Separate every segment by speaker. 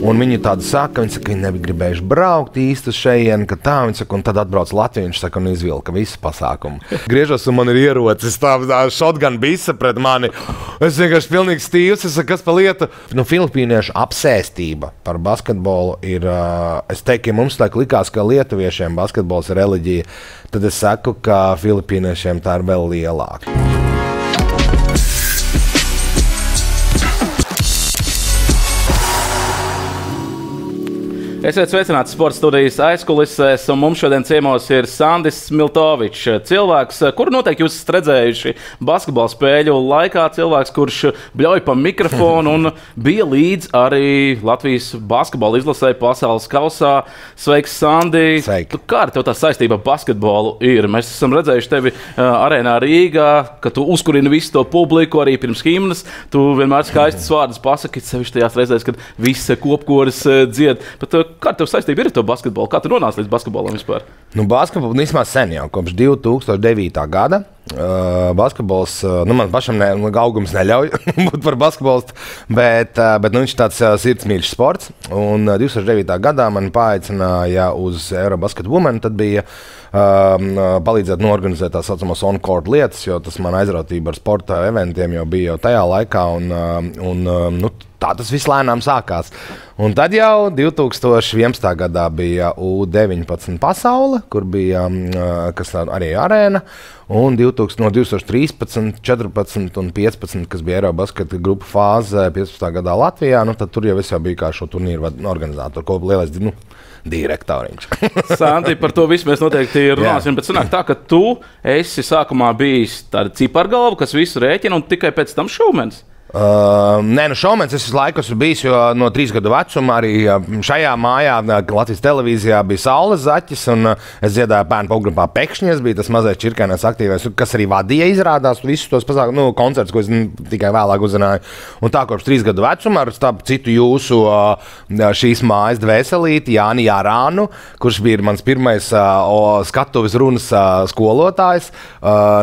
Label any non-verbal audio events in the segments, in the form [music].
Speaker 1: Un viņi tādu saka, viņi saka, ka viņi nebija gribējuši braukt īsti šejienu, ka tā viņi saka, un tad atbrauc Latvijas saka, un izvilka visu pasākumu. Griežos, un man ir ierocis tā, tā shotgun bisa pret mani. Es vienkārši pilnīgi stīvs, es saku, kas pa lietu. Nu, Filipīniešu apsēstība par basketbolu ir, es teiktu, ja mums tā likās, ka lietuviešiem basketbols ir reliģija, tad es saku, ka filipīniešiem tā ir vēl lielāka.
Speaker 2: Esiet sveicināti sporta studijas aizkulisēs, un mums šodien ciemos ir Sandis Smiltovičs. Cilvēks, kuru noteikti jūs esat redzējuši basketbola spēļu laikā, cilvēks, kurš bļauj pa mikrofonu un bija līdz arī Latvijas basketbola izlasē pasaules kausā. Sveiks, Sandi!
Speaker 1: Sveiki.
Speaker 2: Tu, kā ar tev tā saistība ar basketbolu ir? Mēs esam redzējuši tevi uh, arēnā Rīgā, ka tu uzkurini visu to publiku arī pirms himnas. Tu vienmēr skaistas vārdas pasaki, sevišķi tajās reizēs, kad visi kopkoris uh, dzied. Bet, uh, Kā tev saistība ir ar to basketbolu? Kā tu nonāci līdz basketbolam vispār?
Speaker 1: Nu, basketbols īstenībā sen jau, kopš 2009. gada. Uh, basketbols, uh, nu, man pašam ne, augums neļauj [laughs] būt par basketbolistu, bet, uh, bet nu, viņš ir tāds uh, sirdsmīļš sports. Un uh, 2009. gadā man paaicināja uz Eurobasket Women. Tad bija uh, palīdzēt norganizēt tā saucamās on-court lietas, jo tas man aizrautība ar sporta eventiem jau bija jau tajā laikā. Un, uh, un, uh, nu, tā tas viss lēnām sākās. Un tad jau 2011. gadā bija U-19 pasaule, kur bija kas arī arēna. Un 2000, no 2013, 14 un 15, kas bija Eiropas basketbola grupu fāze 15. gadā Latvijā, nu, tad tur jau es jau biju kā šo turnīru organizators, ko lielais nu, direktoriņš. [laughs]
Speaker 2: Santi, par to visu mēs noteikti runāsim. Bet sanāk tā, ka tu esi sākumā bijis tāda cipargalva, kas visu rēķina, un tikai pēc tam šūmenis.
Speaker 1: Uh, nē, nu šaumens es visu laiku esmu bijis, jo no trīs gadu vecuma arī šajā mājā, Latvijas televīzijā, bija saules zaķis. Es dziedāju bērnu programmā Pekšņi. Es biju tas mazais čirkānais aktīvais, kas arī vadīja izrādās visus tos pasākumus, nu, koncertus, ko es nu, tikai vēlāk uzzināju. Un tā kopš trīs gadu vecuma ar starp citu jūsu šīs mājas dvēselīti, Jāni Jārānu, kurš bija mans pirmais skatuves runas skolotājs.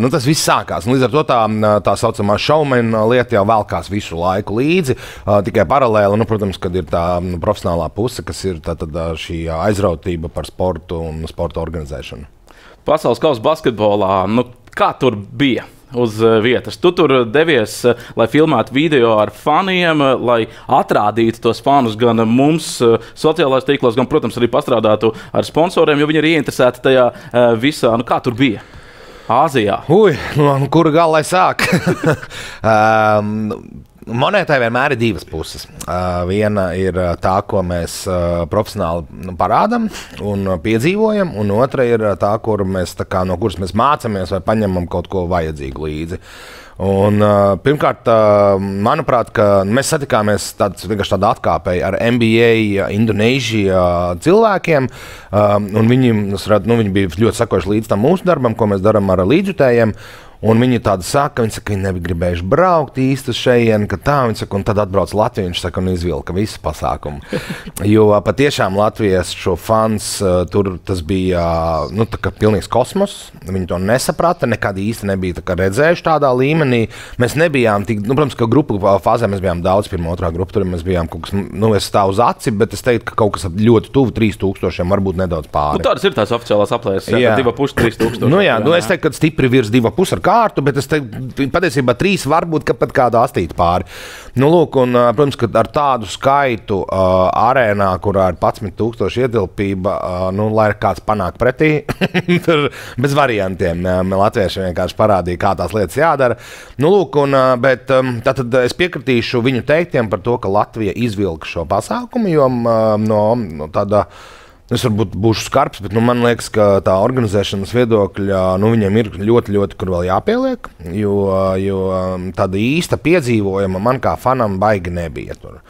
Speaker 1: Nu, tas viss sākās. Un līdz ar to tā, tā saucamā šaumena lieta jau vēl kā sākās visu laiku līdzi. Tikai paralēli, nu, protams, kad ir tā nu, profesionālā puse, kas ir tā, tad, šī aizrautība par sportu un sporta organizēšanu.
Speaker 2: Pasaules kausa basketbolā, nu, kā tur bija? uz vietas. Tu tur devies, lai filmētu video ar faniem, lai atrādītu tos fanus gan mums, sociālajās tīklos, gan, protams, arī pastrādātu ar sponsoriem, jo viņi ir ieinteresēti tajā visā. Nu, kā tur bija? Āzijā.
Speaker 1: Ui, nu, kura gala lai sāk? um, [laughs] Monētai vienmēr ir divas puses. Uh, viena ir tā, ko mēs uh, profesionāli nu, parādām un piedzīvojam, un otra ir tā, kur mēs, kā, no kuras mēs mācāmies vai paņemam kaut ko vajadzīgu līdzi. Uh, Un, uh, pirmkārt, uh, manuprāt, mēs satikāmies tāds, tādā atkāpē ar MBA Indonēžijā cilvēkiem. Uh, viņi, nu, viņi bija ļoti sakoši līdz tam mūsu darbam, ko mēs darām ar līdzjutējiem. Un viņi tādu saka, viņi saka, ka viņi nebija gribējuši braukt īsti uz šejienu, ka tā viņi saka, un tad atbrauc Latvijas viņš saka, un izvilka visu pasākumu. [laughs] jo patiešām Latvijas šo fans tur tas bija nu, pilnīgs kosmos. Viņi to nesaprata, nekad īsti nebija tā redzējuši tādā līmenī. Mēs nebijām tik, nu, protams, ka grupu fāzē mēs bijām daudz, pirmā, otrā grupa, tur mēs bijām kaut kas, nu, es stāvu uz aci, bet es teiktu, ka kaut kas ļoti tuvu 3000, varbūt nedaudz pāri.
Speaker 2: Nu, tādas ir tās oficiālās aplēses, jā, jā. 2,5-3
Speaker 1: nu, jā, jā, nu, es teiktu, ka stipri virs 2,5 kārtu, bet es teiktu, patiesībā trīs varbūt pat kāda astīta pāri. Nu, lūk, un, protams, ka ar tādu skaitu uh, arēnā, kurā ir 11,000 ietilpība, uh, nu, lai kāds panāk pretī, [laughs] tur bez variantiem. Latvieši vienkārši parādīja, kā tās lietas jādara. Nu, lūk, un, uh, bet um, tad es piekritīšu viņu teiktiem par to, ka Latvija izvilka šo pasākumu, jo um, no, no tāda. Es varbūt būšu skarbs, bet nu, man liekas, ka tā organizēšanas viedokļa nu, viņiem ir ļoti, ļoti kur vēl jāpieliek. Jo, jo um, tāda īsta piedzīvojuma man kā fanam baigi nebija. Tur.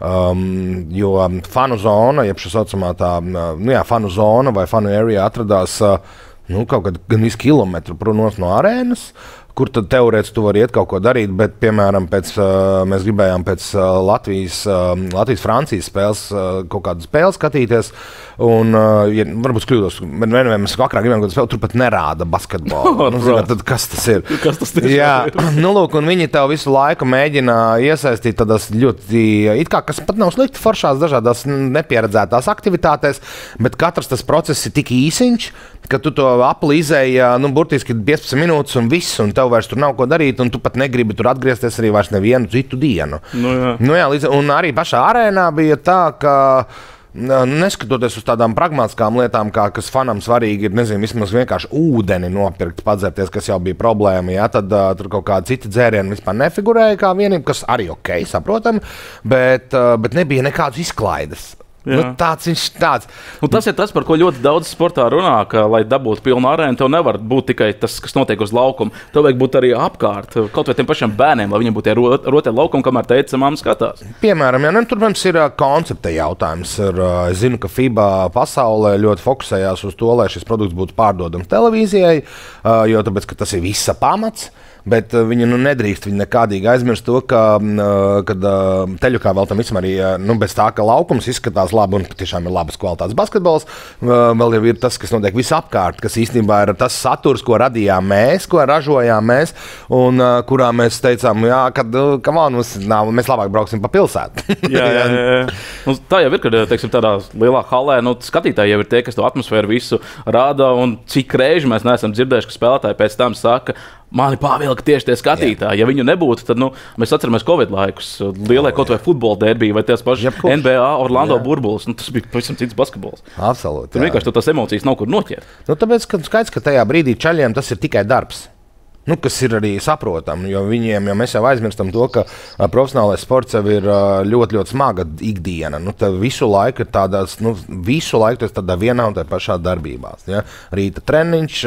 Speaker 1: Um, jo fanu zona, jeb tā saucamā tā, nu, jā, fanu zona vai fanu area atradās uh, nu, kaut kādā gan visu kilometru prom no arēnas kur tad teorētiski tu vari iet kaut ko darīt. Bet, piemēram, pēc, mēs gribējām pēc Latvijas, uh, Latvijas-Francijas spēles kaut kādu spēli skatīties. Un, ja, varbūt kļūdos, bet vienmēr mēs vakarā gribējām kaut kādu spēli, tur pat nerāda basketbolu. [laughs] nu, zināt, tad kas tas ir? [laughs]
Speaker 2: Kas tas
Speaker 1: Jā,
Speaker 2: ir? [laughs]
Speaker 1: nu, lūk, un viņi tev visu laiku mēģina iesaistīt tādās ļoti, it kā kas pat nav slikti, foršās, dažādās nepieredzētās aktivitātēs, bet katrs tas process ir tik īsiņš, ka tu to apli izēji, nu, burtiski 15 minūtes un viss, un tev vairs tur nav ko darīt, un tu pat negribi tur atgriezties arī vairs nevienu citu dienu.
Speaker 2: Nu, jā.
Speaker 1: Nu, jā, līdz, un arī pašā arēnā bija tā, ka. Neskatoties uz tādām pragmatiskām lietām, kā kas fanam svarīgi ir, nezinu, vismaz vienkārši ūdeni nopirkt, padzerties, kas jau bija problēma. Jā, tad uh, tur kaut kāda cita dzēriena vispār nefigurēja kā vienība, kas arī ok, saprotam, bet, uh, bet nebija nekādas izklaides. Nu, tāds viņš ir tāds.
Speaker 2: Un tas ir tas, par ko ļoti daudz sportā runā, ka, lai dabūtu pilnu arēnu, tev nevar būt tikai tas, kas notiek uz laukuma. Tev vajag būt arī apkārt, kaut vai tiem pašiem bērniem, lai viņiem būtu tie ro- rotaļu laukumi, kamēr teica, mamma skatās.
Speaker 1: Piemēram, ja, ne, tur protams, ir koncepta jautājums. Ir, es zinu, ka FIBA pasaulē ļoti fokusējās uz to, lai šis produkts būtu pārdodams televīzijai, jo tāpēc, tas ir visa pamats. Bet ā, viņi nu, nedrīkst viņi nekādīgi aizmirst to, ka ā, kad, ā, teļu kā vēl tam visam arī nu, bez tā, ka laukums izskatās labi un tiešām ir labas kvalitātes basketbols, vēl jau ir tas, kas notiek visapkārt, kas īstenībā ir tas saturs, ko radījām mēs, ko ražojām mēs, un kurā mēs teicām, jā, kad, ka man, mums nav, mēs labāk brauksim pa pilsētu. [laughs]
Speaker 2: Jā, jā, jā. Nu, tā jau ir, kad teiksim, tādā lielā halē nu, skatītāji jau ir tie, kas to atmosfēru visu rāda. un Cik reizi mēs neesam dzirdējuši, ka spēlētāji pēc tam saka, Mani pavilka tieši tie skatītāji. Ja viņu nebūtu, tad nu, mēs atceramies Covid laikus. Lielai kaut vai futbola derbija, vai tās pašas
Speaker 1: Jebkurš.
Speaker 2: NBA, Orlando
Speaker 1: Jā.
Speaker 2: burbulis. Nu, tas bija pavisam cits basketbols.
Speaker 1: Absolūti.
Speaker 2: Tur
Speaker 1: jā.
Speaker 2: vienkārši tās emocijas nav kur noķert.
Speaker 1: Nu, tāpēc, ka skaidrs, ka tajā brīdī čaļiem tas ir tikai darbs. Nu, kas ir arī saprotami, jo viņiem, jo mēs jau aizmirstam to, ka profesionālais sports jau ir ļoti, ļoti smaga ikdiena. Nu, visu laiku ir tādās, nu, visu laiku tas tādā vienā un tajā pašā darbībā. Ja? Rīta treniņš,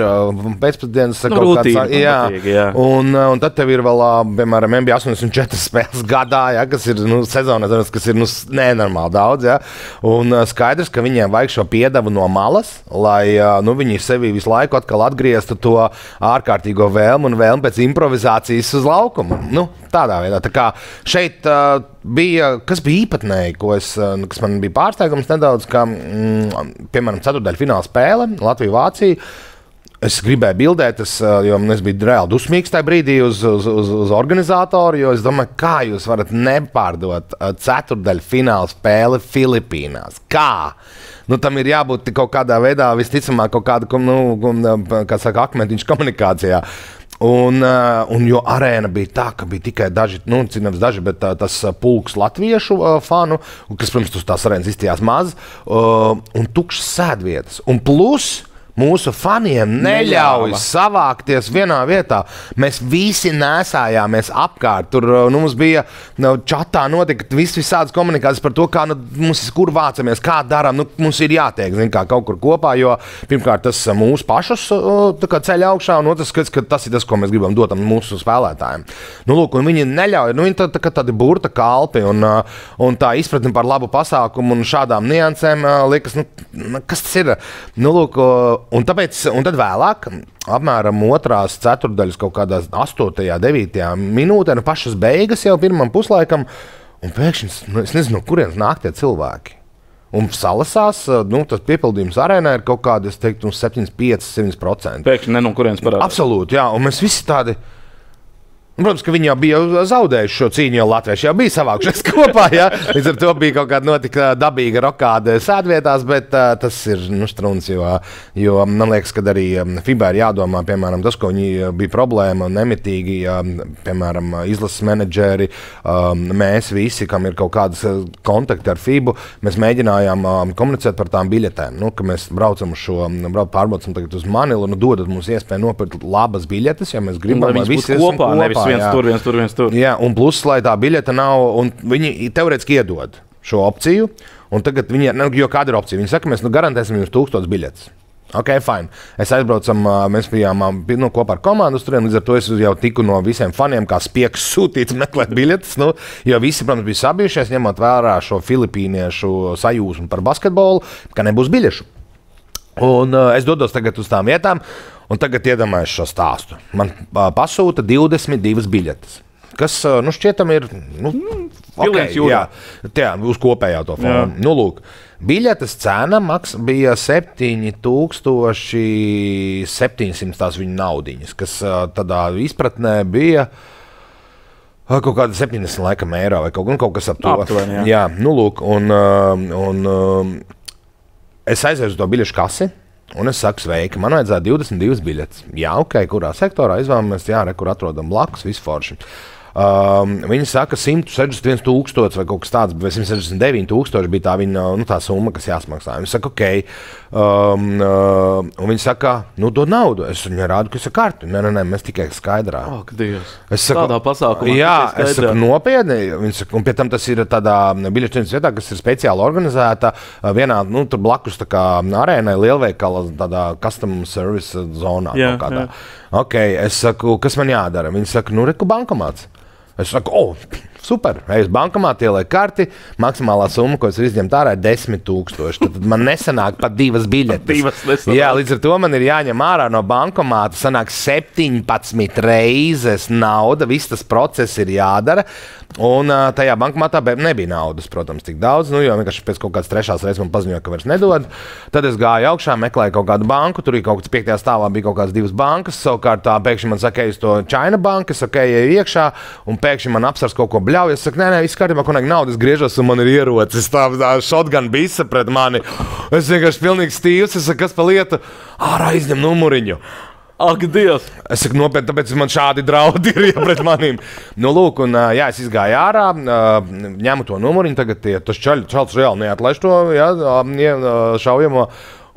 Speaker 1: pēcpusdienas
Speaker 2: Nu,
Speaker 1: kaut kāds, a, jā.
Speaker 2: jā.
Speaker 1: Un, un tad tev ir vēl, piemēram, NBA 84 spēles gadā, ja, kas ir nu, sezonā, kas ir nu, nenormāli daudz. Ja. Un skaidrs, ka viņiem vajag šo piedevu no malas, lai nu, viņi sevi visu laiku atkal atgrieztu to ārkārtīgo vēlmu un vēlmu pēc improvizācijas uz laukuma. Nu, tādā veidā. Tā kā šeit uh, bija, kas bija īpatnēji, es, uh, kas man bija pārsteigums nedaudz, ka, mm, piemēram, ceturdaļa fināla spēle Latvija-Vācija. Es gribēju bildēt, es, uh, jo es biju reāli dusmīgs tajā brīdī uz, uz, uz, uz organizatoru. Es domāju, kā jūs varat nepārdot uh, ceturdaļu fināla spēli Filipīnās? Kā? Nu, tam ir jābūt kaut kādā veidā, visticamāk, kaut kāda, nu, kom- kā saka, akmentiņš komunikācijā. Un, uh, un jo arēna bija tā, ka bija tikai daži, nu, nevis daži, bet uh, tas uh, pulks latviešu uh, fanu, kas, protams, uz tās arēnas izstījās maz, uh, un tukšas sēdvietas. Un plus mūsu faniem neļauj
Speaker 2: Neļāva.
Speaker 1: savākties vienā vietā. Mēs visi nesājāmies apkārt. Tur uh, nu, mums bija nu, čatā, notika viss visādas komunikācijas par to, kā nu, mums ir, kur vācamies, kā darām. Nu, mums ir jātiek zin, kā, kaut kur kopā, jo pirmkārt tas uh, mūsu pašus kā ceļ augšā, un otrs, skats, ka tas ir tas, ko mēs gribam dot mūsu spēlētājiem. Nu, lūk, viņi neļauj, nu, viņi tā, tā, tādi burta kalpi, un, un tā izpratne par labu pasākumu un šādām niansēm liekas, nu, kas tas ir? Nu, lūk, un, tāpēc, un tad vēlāk, apmēram otrās ceturdaļas, kaut kādā 8, 9 minūtē, nu pašas beigas jau pirmam puslaikam, un pēkšņi nu, es nezinu, no kurienes nāk tie cilvēki. Un salasās, nu, tas piepildījums arēnā ir kaut kāda, es teiktu, nu, 75, 7%.
Speaker 2: Pēkšņi ne no kurienes parādās.
Speaker 1: Absolūti, jā, un mēs visi tādi. Nu, Protams, ka viņi jau bija zaudējuši šo cīņu, jo Latvieši jau bija savākušies [laughs] kopā. Ja? Līdz ar to bija kaut kāda notika dabīga rokāde sēdvietās, bet uh, tas ir nu, strūns. Jo, jo man liekas, ka arī FIBA ir jādomā, piemēram, tas, ko viņi bija problēma, nemitīgi, um, piemēram, izlases menedžeri, um, mēs visi, kam ir kaut kādas kontakti ar FIBU, mēs mēģinājām um, komunicēt par tām biļetēm. Nu, mēs braucam uz šo, brauc, pārbraucam tagad uz Manilu, nu, dodat mums iespēju nopirkt labas biļetes, ja mēs gribam,
Speaker 2: Lai viņi
Speaker 1: visi
Speaker 2: būtu kopā, nevis viens
Speaker 1: jā.
Speaker 2: tur, viens tur, viens tur.
Speaker 1: Jā, un plus, lai tā biļete nav, un viņi teorētiski iedod šo opciju. Un tagad viņi, nu, jo kāda ir opcija? Viņi saka, mēs nu, garantēsim jums tūkstotis biļetes. Ok, fine. Es aizbraucam, ā, mēs bijām nu, kopā ar komandu tur. Līdz ar to es jau tiku no visiem faniem, kā spiegs sūtīts, [laughs] meklēt biļetes. Nu, jo visi, protams, bija sabijušies, ņemot vērā šo filipīniešu sajūsmu par basketbolu, ka nebūs biļešu. Un uh, es dodos tagad uz tām vietām. Un tagad iedomājieties šo stāstu. Man pasūta 22 biļetes. Kas nu, šķietam ir nu, okay,
Speaker 2: Piliens jūrā.
Speaker 1: jā, tā, uz kopējā to
Speaker 2: Jā.
Speaker 1: fonu. Nu, lūk, biļetes cena maks, bija 7700 tās viņa naudiņas, kas tādā izpratnē bija. Kaut kāda 70 laikam eiro vai kaut, un kaut kas ap to
Speaker 2: Aptuveni, jā.
Speaker 1: jā, nu lūk, un, un uh, es aizēju uz to biļešu kasi. Un es saku, sveiki, man vajadzēja 22 biļetes. Jā, ok, kurā sektorā izvēlamies, jā, re, kur atrodam blakus, visforši. Um, viņi saka, 161,000 vai kaut kas tāds, vai 169,000 bija tā viņa nu, tā summa, kas jāsmaksā. Viņi saka, ok, um, uh, un viņi saka, nu, dod naudu. Es viņai rādu, ka tas ir kārti. Nē, nē, nē, mēs tikai skaidrā.
Speaker 2: Ak, Dievs.
Speaker 1: Es saku,
Speaker 2: Tādā pasākumā.
Speaker 1: Jā, es saku, nopietni. Viņi Saka, un pie tam tas ir tādā biļešu vietā, kas ir speciāli organizēta uh, vienā nu, tur blakus tā kā arēnai, lielveikala, tādā custom service zonā.
Speaker 2: Jā, jā.
Speaker 1: Okay, es saku, kas man jādara? Viņi saka, nu, reku bankomāts. Es saku, oh, super, ej uz bankomātu, ieliek karti. Maksimālā summa, ko es varu izņemt ārā, ir 10,000. Tad man nesanāk pat divas biļetes.
Speaker 2: Divas nesanāk.
Speaker 1: Jā, līdz ar to man ir jāņem ārā no bankomāta. Sanāk 17 reizes nauda, viss tas process ir jādara. Un uh, tajā bankomatā be- nebija naudas, protams, tik daudz. Nu, jo vienkārši pēc kaut kādas trešās reizes man paziņoja, ka vairs nedod. Tad es gāju augšā, meklēju kaut kādu banku. Tur bija kaut kas piektajā stāvā, bija kaut kādas divas bankas. Savukārt tā pēkšņi man saka, ej uz to China banku, es saku, ej iekšā, un pēkšņi man apsvers kaut ko bļauju. Es saku, nē, nē, viss kārtībā, ko nē, naudas griežos, un man ir ierocis. Tā tā shotgun bisa pret mani. Es vienkārši pilnīgi stīvs, es saku, kas pa lietu, ārā izņem numuriņu.
Speaker 2: Ak, Dievs!
Speaker 1: Es saku, nopietni, tāpēc man šādi draudi ir ja, pret maniem. Nu, lūk, un, jā, es izgāju ārā, ā, ņēmu to numuriņu, tagad tie, tas čalis reāli neatlaiž to ā, šaujamo.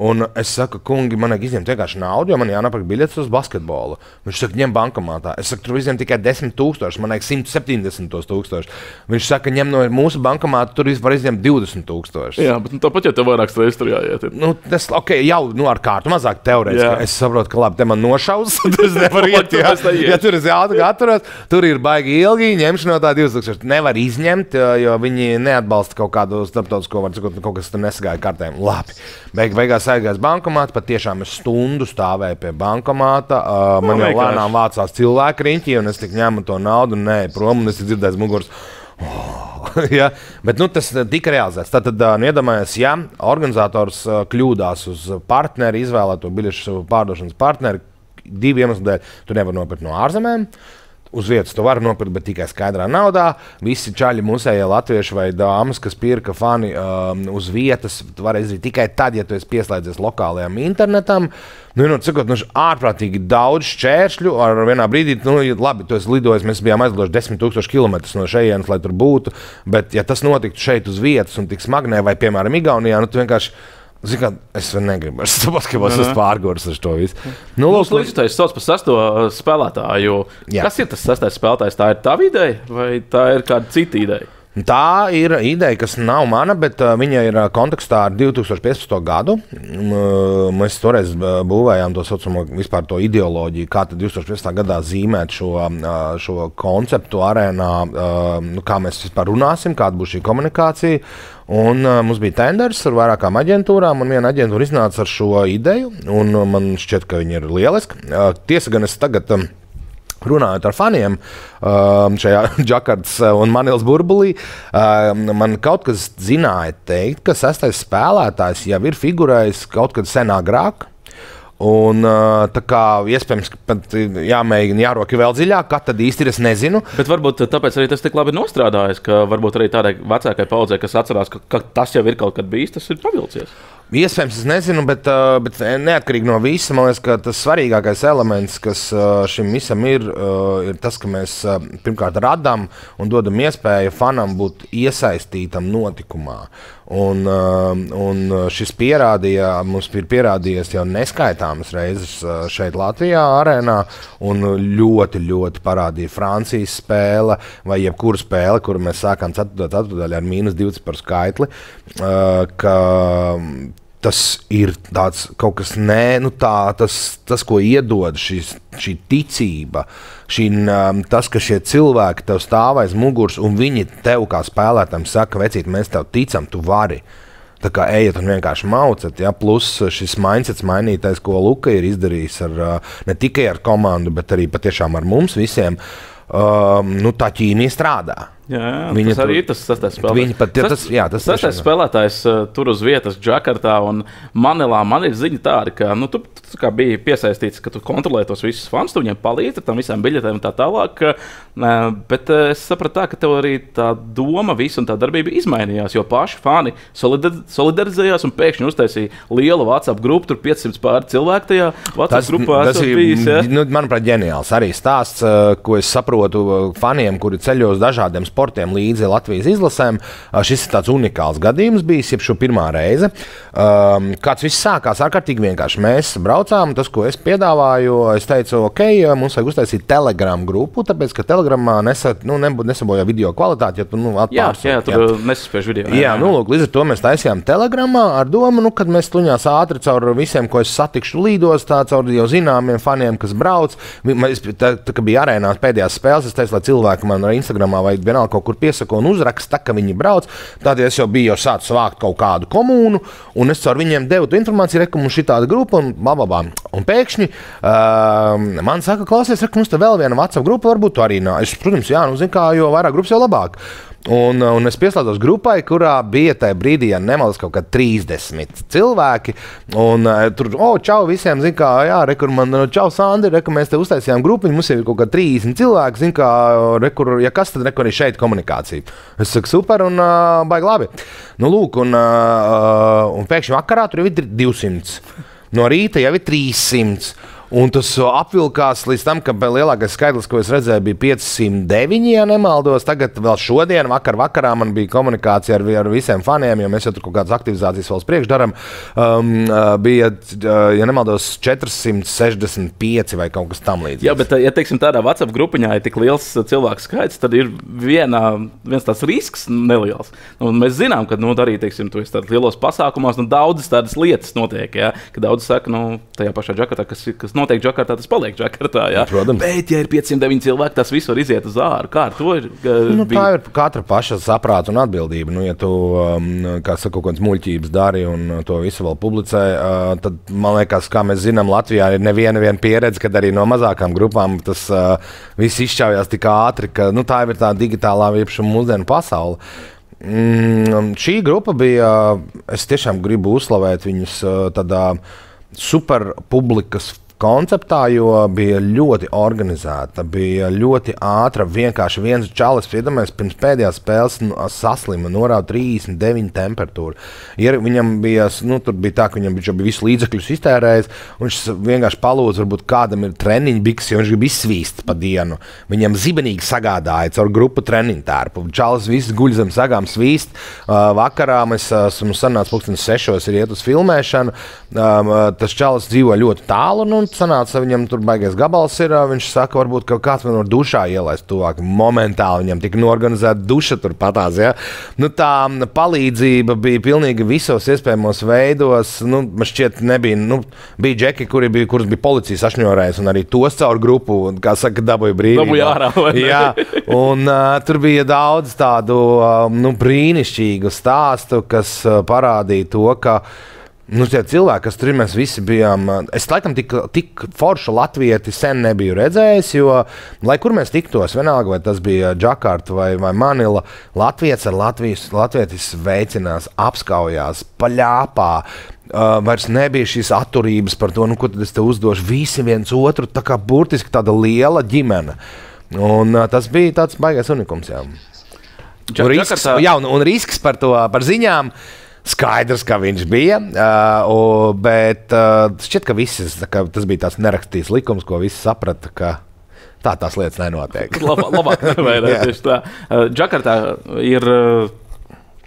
Speaker 1: Un es saku, kungi, man vajag izņemt vienkārši naudu, jo man jānopērk biļetes uz basketbolu. Viņš saka, ņem bankomātā. Es saku, tur izņem tikai 10,000, man vajag 170 tūkstoši. Viņš saka, ņem no mūsu bankomāta, tur var izņemt 20,000.
Speaker 2: Jā, bet nu, tāpat jau tev vairākas reizes tur jāiet.
Speaker 1: Nu, tas okay, jau nu, ar kārtu mazāk teorētiski. Es saprotu, ka labi, te man nošaus. [laughs] [laughs] Tas nevar iet.
Speaker 2: Tur
Speaker 1: Jā, ja tur ir jāatcerās, atturos, tur ir baigi ilgi. Ņemšana no tā 2000. Nevar izņemt, jo viņi neatbalsta kaut kādu starptautisko, var sakot, kaut kas tur nesagāja kārtēm. Labi. Beig, beigās aizgājis bankomātā. Pat tiešām es stundu stāvēju pie bankomāta. Uh, man
Speaker 2: Nu,
Speaker 1: jau lēnām vācās cilvēku riņķi, un es tik ņēmu to naudu, un nē, prom, un es dzirdēju muguras. [laughs] ja, bet nu, tas tika realizēts. Tad, nu, iedomājieties, ja organizators kļūdās uz partneri, izvēlēto biļešu pārdošanas partneri, divu iemeslu dēļ, tu nevari nopirkt no ārzemēm. Uz vietas tu vari nopirkt, bet tikai skaidrā naudā. Visi čaļi, musējie latvieši vai dāmas, kas pirka fani um, uz vietas, tu vari izdarīt tikai tad, ja tu esi pieslēdzies lokālajam internetam. Nu, nu, cikot, nu, ārprātīgi daudz šķēršļu. Ar vienā brīdī, nu, labi, tu esi lidojis, mēs bijām aizlidojuši 10,000 km no šejienes, lai tur būtu. Bet, ja tas notiktu šeit uz vietas un tik smagnē, vai, piemēram, Igaunijā, nu, tu vienkārši. Zini, kā, es negribu. Es saprotu, ka es esmu pārgājis ar to visu. Nu,
Speaker 2: Mūsu
Speaker 1: lūk,
Speaker 2: līdzekļus sauc par sesto uh, spēlētāju.
Speaker 1: Jā.
Speaker 2: Kas ir tas sastais spēlētājs? Tā ir tava ideja vai tā ir kāda cita ideja?
Speaker 1: Tā ir ideja, kas nav mana, bet uh, viņa ir uh, kontekstā ar 2015. gadu. M, uh, Mēs toreiz būvējām to saucamo vispār to ideoloģiju, kā tad 2015. gadā zīmēt šo, uh, šo konceptu arēnā, uh, nu, kā mēs vispār runāsim, kāda būs šī komunikācija. Un, uh, mums bija tenders ar vairākām aģentūrām, un viena aģentūra iznāca ar šo ideju, un man šķiet, ka viņa ir lieliska. Uh, tiesa gan es tagad. Um, Runājot ar faniem um, šajā [laughs] Džakartas un Manils burbulī, um, man kaut kas zināja teikt, ka sastais spēlētājs jau ir figurējis kaut kad sen agrāk. Un, uh, tā kā iespējams, ka pat jāmēģina jārok vēl dziļāk, kā tad īsti ir, es nezinu.
Speaker 2: Bet varbūt tāpēc arī tas tik labi ir nostrādājis, ka varbūt arī tādai vecākai paudzei, kas atcerās, ka, ka tas jau ir kaut kad bijis, tas ir pavilcies.
Speaker 1: Iespējams, es nezinu, bet, uh, bet neatkarīgi no visa, man liekas, ka tas svarīgākais elements, kas uh, šim visam ir, uh, ir tas, ka mēs pirmkārt radām un dodam iespēju fanam būt iesaistītam notikumā. Un, un šis pierādīja, mums ir pierādījies jau neskaitāmas reizes šeit, Latvijā, arēnā, ļoti, ļoti parādīja Francijas spēle vai jebkura spēle, kuru mēs sākām 4. ceturdaļā ar mīnus 20 par skaitli. Ka, tas ir tāds kaut kas nē, nu tā, tas, tas, ko iedod šis, šī ticība, šī, um, tas, ka šie cilvēki tev stāv aiz muguras un viņi tev kā spēlētājiem saka, vecīt, mēs tev ticam, tu vari. Tā kā ejiet un vienkārši maucat, ja? plus šis mindsets mainītais, ko Luka ir izdarījis ar, ne tikai ar komandu, bet arī patiešām ar mums visiem. Um, nu, tā ķīmija strādā.
Speaker 2: Jā, jā viņa tas arī ir tas sastais spēlētājs.
Speaker 1: Viņa pat, ja, tas, jā, tas
Speaker 2: sastais spēlētājs uh, tur uz vietas, Džakartā un Manilā. Man ir ziņa tāda, ka nu, tu, tu kā biji piesaistīts, ka tu kontrolē tos visus fans, tu viņiem palīdzi ar tam visām biļetēm un tā tālāk. Uh, bet uh, es sapratu tā, ka tev arī tā doma, visa un tā darbība izmainījās, jo paši fani solidar, solidarizējās un pēkšņi uztaisīja lielu WhatsApp grupu, tur 500 pāri cilvēku tajā WhatsApp tas, grupā.
Speaker 1: Tas ir, bijis, ja? nu, manuprāt, ģeniāls arī stāsts, ko es saprotu faniem, kuri ceļo uz dažādiem sportiem līdzi Latvijas izlasēm. Šis ir tāds unikāls gadījums, bijis jau šo pirmā reize. Kāds viss sākās ārkārtīgi vienkārši. Mēs braucām, tas, ko es piedāvāju, es teicu, ok, mums vajag uztaisīt telegramu grupu, tāpēc, ka telegramā nesa, nu, nesabojā video kvalitāti, ja tu nu,
Speaker 2: atpārs. Jā, jā, tur nesaspiež video.
Speaker 1: Jā, jā, nu, lūk, līdz ar to mēs taisījām telegramā ar domu, nu, kad mēs tuņās ātri caur visiem, ko es satikšu lidostā, caur jau zināmiem faniem, kas brauc. Es, tā, tā, bija arēnās pēdējās spēles, es teicu, lai cilvēki man Instagramā vai vienalga kaut kur piesaka un uzraksta, ka viņi brauc. Tad es jau biju jau sācis vākt kaut kādu komunu, un es ar viņiem devu informāciju, ka mums ir tāda grupa, un, bababā. un pēkšņi uh, man saka, klausies, ka mums te vēl viena WhatsApp grupa, varbūt arī nāk. Es, protams, jā, nu, zinu, kā, jo vairāk grupas, jo labāk. Un, un es pieslēdzos grupai, kurā bija tajā brīdī, ja nemaldos, kaut kādi 30 cilvēki. Un, uh, tur, oh, čau, visiem, zina, kā, jā, rekur, man, čau, Sandri, rekur, mēs te uztaisījām grupu, mums ir kaut kādi 30 cilvēki, zina, kā, rekur, ja kas tad, rekur, ir šeit komunikācija. Es saku, super, un uh, baigi labi. Nu, lūk, un, uh, un pēkšņi vakarā tur jau ir 200. No rīta jau ir 300. Un tas apvilkās līdz tam, ka lielākais skaitlis, ko es redzēju, bija 509, ja nemaldos. Tagad, vēl šodien, vakar, vakarā man bija komunikācija ar, ar visiem faniem, jo mēs jau tur kaut kādas aktivizācijas vēl priekš darām. Um, uh, bija, uh, ja nemaldos, 465 vai kaut kas tamlīdzīgs.
Speaker 2: Jā, bet, ja teiksim, tādā WhatsApp grupiņā ir tik liels cilvēku skaits, tad ir viena, viens tāds risks neliels. Un mēs zinām, ka nu, arī teiksim, tādos lielos pasākumos nu, daudzas tādas lietas notiek. Ja? Daudz saka, nu, tajā pašā džakatā, kas, kas notiek Džakartā, tas paliek Džakartā. Jā.
Speaker 1: Protams.
Speaker 2: Bet, ja ir 509 cilvēki, tas viss var iziet uz āru. Kā ar to ir?
Speaker 1: Nu, tā ir katra paša saprāta un atbildība. Nu, ja tu, um, kā saka, kaut kādas muļķības dari un to visu vēl publicē, uh, tad man liekas, kā mēs zinām, Latvijā ir neviena pieredze, kad arī no mazākām grupām tas uh, viss izšķaujās tik ātri, ka nu, tā ir tā digitālā viepšana mūsdienu pasaule. Mm, šī grupa bija, es tiešām gribu uzslavēt viņus uh, tādā superpublikas konceptā, jo bija ļoti organizēta, bija ļoti ātra. Vienkārši viens čalis, iedomājieties, pirms pēdējās spēles nu, saslima, norāda 39 temperatūru. Ja viņam bija, nu, bija tā, ka viņam bija, bija visu līdzekļus iztērējis, viņš vienkārši palūdza, varbūt kādam ir treniņu bikses, jo viņš grib izsvīst pa dienu. Viņam zibenīgi sagādāja caur grupu treniņu tērpu. Čalis viss guļ zem sagām svīst. Uh, vakarā mēs esam sanācis pulkstenis sešos, ir iet uz filmēšanu. Um, tas čalis dzīvo ļoti tālu. Nu, sanāca, viņam tur baigais gabals ir. Viņš saka, varbūt kāds man var dušā ielaist tuvāk. Momentāli viņam tika norganizēta duša turpatās. Ja? Nu, tā palīdzība bija pilnīgi visos iespējamos veidos. Nu, man šķiet, nebija. Nu, bija džeki, kuri bija, kurus bija policija sašņorējis, un arī tos caur grupu, kā saka, dabūja brīvību.
Speaker 2: Dabūja ārā.
Speaker 1: Jā, un uh, tur bija daudz tādu uh, nu, brīnišķīgu stāstu, kas uh, parādīja to, ka Nu, tie cilvēki, kas tur mēs visi bijām, es laikam tik, tik foršu latvieti sen nebiju redzējis, jo, lai kur mēs tiktos, vienalga, vai tas bija Džakarta vai, vai Manila, Latvijas ar Latvijas, Latvijas veicinās, apskaujās, paļāpā. Uh, vairs nebija šīs atturības par to, nu, ko tad es te uzdošu. Visi viens otru, tā kā burtiski tāda liela ģimene. Un, uh, tas bija tāds baisais unikums. Jā. Un, risks, jā, un, un risks par to, par ziņām. Uh, Skaidrs, ka viņš bija, uh, bet uh, šķiet, ka, visis, ka tas bija tāds nerakstīts likums, ko visi saprata. Ka, Tā tās lietas nenotiek.
Speaker 2: Labā, labāk, [laughs] nevajag, tieši tā. Džakartā ir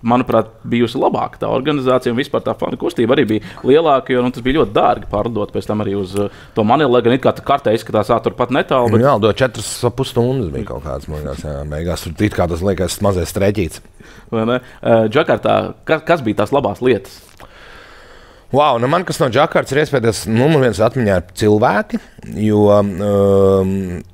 Speaker 2: manuprāt, bijusi labāka. Tā organizācija un vispār tā fanu kustība arī bija lielāka, jo nu, tas bija ļoti dārgi pārdot pēc tam arī uz uh, to manilu, lai gan it kā tā kartē izskatās, ka tur pat netālu.
Speaker 1: Bet... Jā, do 4,5 stundas bija kaut kāds, man liekas, jā, beigās tur it kā tas liekas mazais strēķīts.
Speaker 2: Džakartā, kas bija tās labās lietas?
Speaker 1: Wow, nu man kas no Džakartas ir iespējas, nu, man viens atmiņā ir cilvēki, jo um,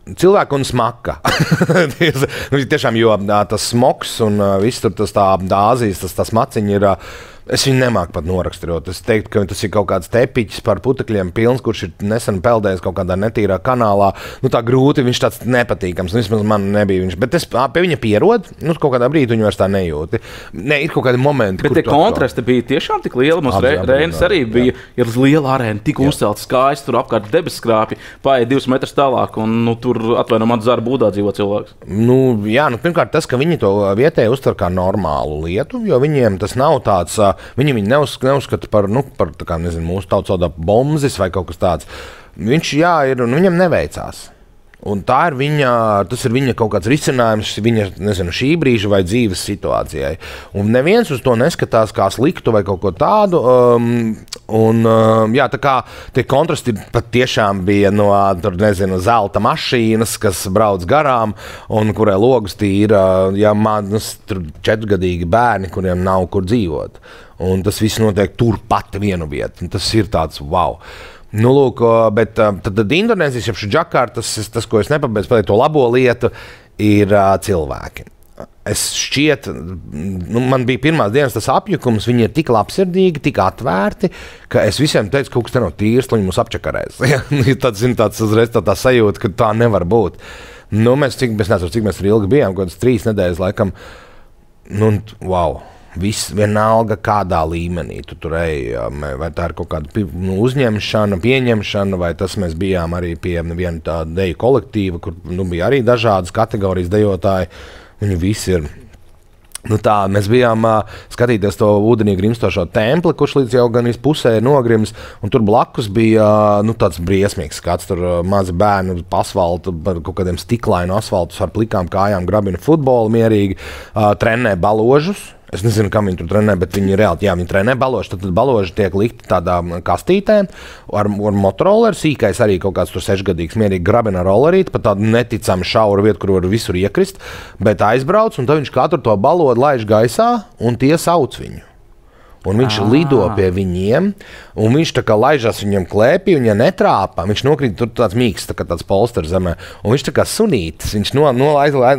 Speaker 1: cilvēki un smaka. [laughs] nu, tiešām, jo tā, tas smoks un viss tur tas tā Āzijas, tas, tas maciņi ir. Uh, Es viņu nemāku pat noraksturot. Es teiktu, ka tas ir kaut kāds tepiķis par putekļiem, pilns, kurš ir nesen peldējis kaut kādā netīrā kanālā. Nu, tā grūti, viņš tāds nepatīkams. Nu, vismaz man nebija viņš. Bet es ā, pie viņa pierodu, nu, kaut kādā brīdī viņu vairs tā nejūti. Ne, ir kaut kādi momenti,
Speaker 2: Bet tie kontrasti bija tiešām tik lieli. Mums Re- Reinas arī bija ir liela arēna, tik uzcelta skaisti, tur apkārt debesu skrāpji, pāri divus metrus tālāk, un nu, tur atvaino man zara būdā dzīvo cilvēks.
Speaker 1: Nu, jā, nu, pirmkārt, tas, ka viņi to vietēji uztver kā normālu lietu, jo viņiem tas nav tāds, ā, viņi viņu neuz, neuzskata par, nu, par kā, nezinu, mūsu tautas valodā bombzis vai kaut kas tāds. Viņš, jā, ir un viņam neveicās. Un tā ir viņa, tas ir viņa kaut kāds risinājums viņa nezinu, šī brīža vai dzīves situācijai. Un neviens uz to neskatās kā sliktu vai kaut ko tādu. Um, un, um, jā, tā kā tie kontrasti patiešām bija no tur, nezinu, zelta mašīnas, kas brauc garām un kurai logus tīra ja manas četrgadīgi bērni, kuriem nav kur dzīvot. Un tas viss notiek turpat vienu vietu. Tas ir tāds wow. Nu, lūk, bet ā, tad, tad Indonēzijas, jau šis Džakartas, tas, tas, ko es nepabeidzu, pateikt, to labo lietu, ir uh, cilvēki. Es šķiet, nu, man bija pirmās dienas tas apjukums, viņi ir tik labsirdīgi, tik atvērti, ka es visiem teicu, ka kaut kas te nav tīrs, lai mūs apčakarēs. [laughs] Tāds, zin, tāds uzreiz tā, tā sajūta, ka tā nevar būt. Nu, mēs, cik, mēs nezinu, cik mēs ilgi bijām, kaut kādas trīs nedēļas laikam. Nu, un, wow! Viss vienalga, kādā līmenī tu tur ej. jā, mē- Vai tā ir kaut kāda nu, uzņemšana, pieņemšana, vai tas mēs bijām arī pie viena tāda deju kolektīva, kur nu, bija arī dažādas kategorijas dejotāji. Viņi visi ir Nu tā, mēs bijām uh, skatīties to ūdenī grimstošo templi, kurš līdz jau gan pusē ir nogrimis. un Tur blakus bija uh, nu, tāds briesmīgs skats. Tur uh, mazi bērni uz asfalta, ar kaut kādiem stiklainu asfaltus ar plikām kājām grabina futbolu mierīgi, uh, trenē baložus. Es nezinu, kam viņi tur trenē, bet viņi reāli jā, viņi trenē baložu. Tad, tad baloži tiek likti tādā kastītē ar, ar motoroleru. Sīkais arī kaut kāds tur sešgadīgs, mierīgi grabina rollerīti, pa tādu neticami šauru vietu, kur var visur iekrist. Bet aizbrauc, un tad viņš katru to balodu laiž gaisā, un tie sauc viņu. Un viņš
Speaker 2: Ā.
Speaker 1: lido pie viņiem, un viņš tā kā laižās viņam klēpī, un ja netrāpā, viņš nokrīt tur tāds mīksts, tā kā tāds polsters zemē. Un viņš tā kā sunītis, viņš no, no,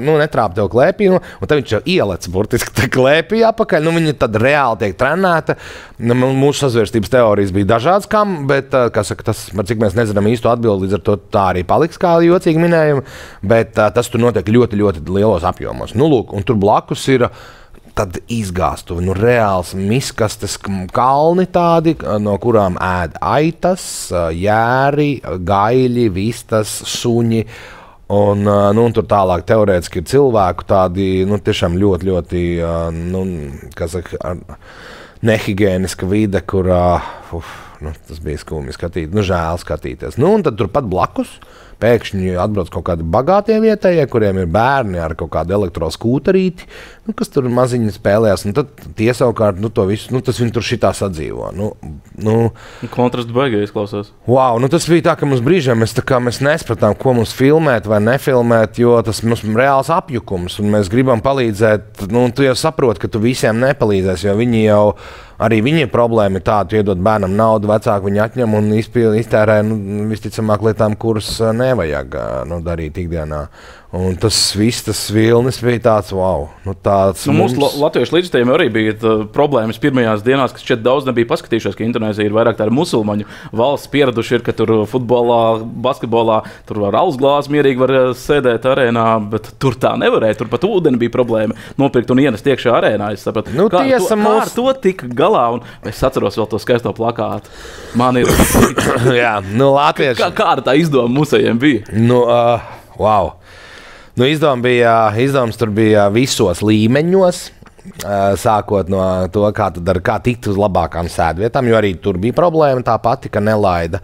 Speaker 1: no netrāpa tev klēpī, un, un tad viņš jau ielec burtiski tā klēpī apakaļ. Nu, viņa tad reāli tiek trenēta. Nu, mūsu sazvērstības teorijas bija dažādas, kam, bet, saka, tas, cik mēs nezinām īsto atbildi, līdz ar to tā arī paliks kā jocīgi minējumi, bet tas tur notiek ļoti, ļoti lielos apjomos. Nu, lūk, un tur blakus ir tad izgāstuvi. Nu, reāls miskastes kalni tādi, no kurām ēd aitas, jēri, gaļi, vistas, suņi. Un, ā, nu, un tur tālāk teorētiski ir cilvēku tādi nu, tiešām ļoti, ļoti nu, kā saka, nehigiēniska vide, kurā uf, nu, tas bija skumji skatīt, nu, žēl skatīties. Nu, un tad turpat blakus pēkšņi atbrauc kaut kādi bagātie vietējie, kuriem ir bērni ar kaut kādu elektroskūterīti, nu, kas tur maziņi spēlējās. Un tad tie savukārt nu, to visu, nu, tas viņi tur šitā sadzīvo. Nu, nu,
Speaker 2: Kontrasts baigais izklausās.
Speaker 1: Wow, nu tas bija tā, ka mums brīžiem mēs, kā mēs nespratām, ko mums filmēt vai nefilmēt, jo tas mums ir reāls apjukums un mēs gribam palīdzēt. Nu, tu jau saproti, ka tu visiem nepalīdzēsi, jo viņi jau arī viņiem problēma ir tāda, ka iedod bērnam naudu, vecāki viņu atņem un izpil- iztērē nu, visticamāk lietām, kuras ā, nevajag ā, nu, darīt ikdienā. Un tas viss, tas vilnis bija tāds, wow, nu, tāds.
Speaker 2: Nu, mūsu la- latviešu līdzstrādājiem arī bija tā, problēmas pirmajās dienās, kas šeit daudz nebija paskatījušies, ka Indonēzija ir vairāk tāda musulmaņu valsts, pieraduši, ir, ka tur futbolā, basketbolā tur var alus glāzi mierīgi var eh, sēdēt arēnā, bet tur tā nevarēja. Tur pat ūdeni bija problēma nopirkt un ienest iekšā arēnā. Es sapratu,
Speaker 1: Nu,
Speaker 2: kā,
Speaker 1: tiesa,
Speaker 2: to, kā
Speaker 1: mūs-
Speaker 2: ar to tika galā, un es atceros vēl to skaisto plakātu. Man ir [coughs]
Speaker 1: Jā, nu, latvieši.
Speaker 2: kā, kāda tā izdevuma musējiem bija.
Speaker 1: Nu, uh, wow. Nu, izdevums, bija, izdevums tur bija visos līmeņos. Sākot no to, kā, ar, kā tikt uz labākām sēdvietām, jo arī tur bija problēma tā pati, ka nelaida.